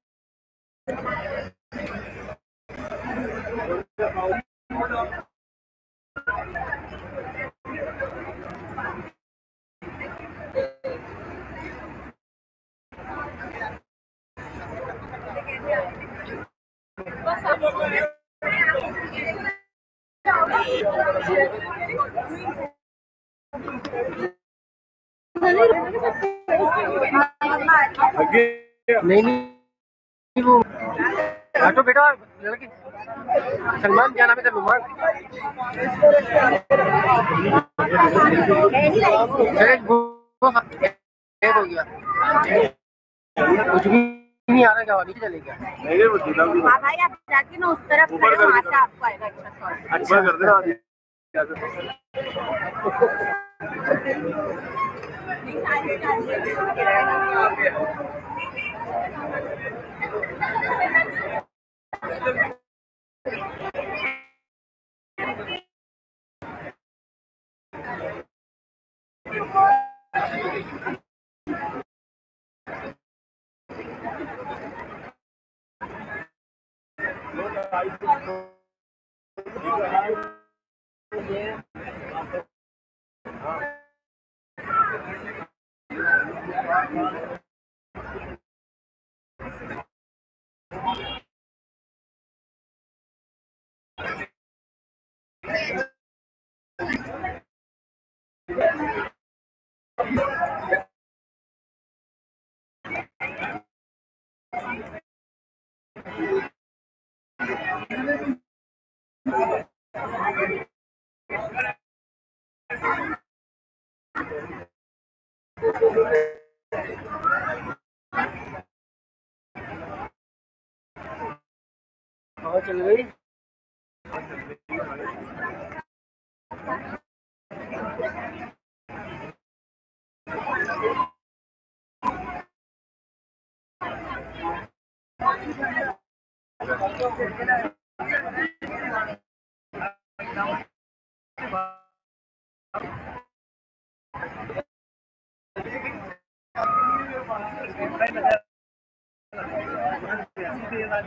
नहीं नहीं वो ऑटो बेटा लड़की। सलमान क्या नाम है तेरा नुमान एक हो गया। कुछ भी नहीं आ रहा क्या नीचे चले गया नहीं वो सीधा भी हाँ। भाई आप जाके ना उस तरफ़ खड़े हो, वहाँ आपको आएगा अच्छा अच्छा कर देना आगे हवा चल गई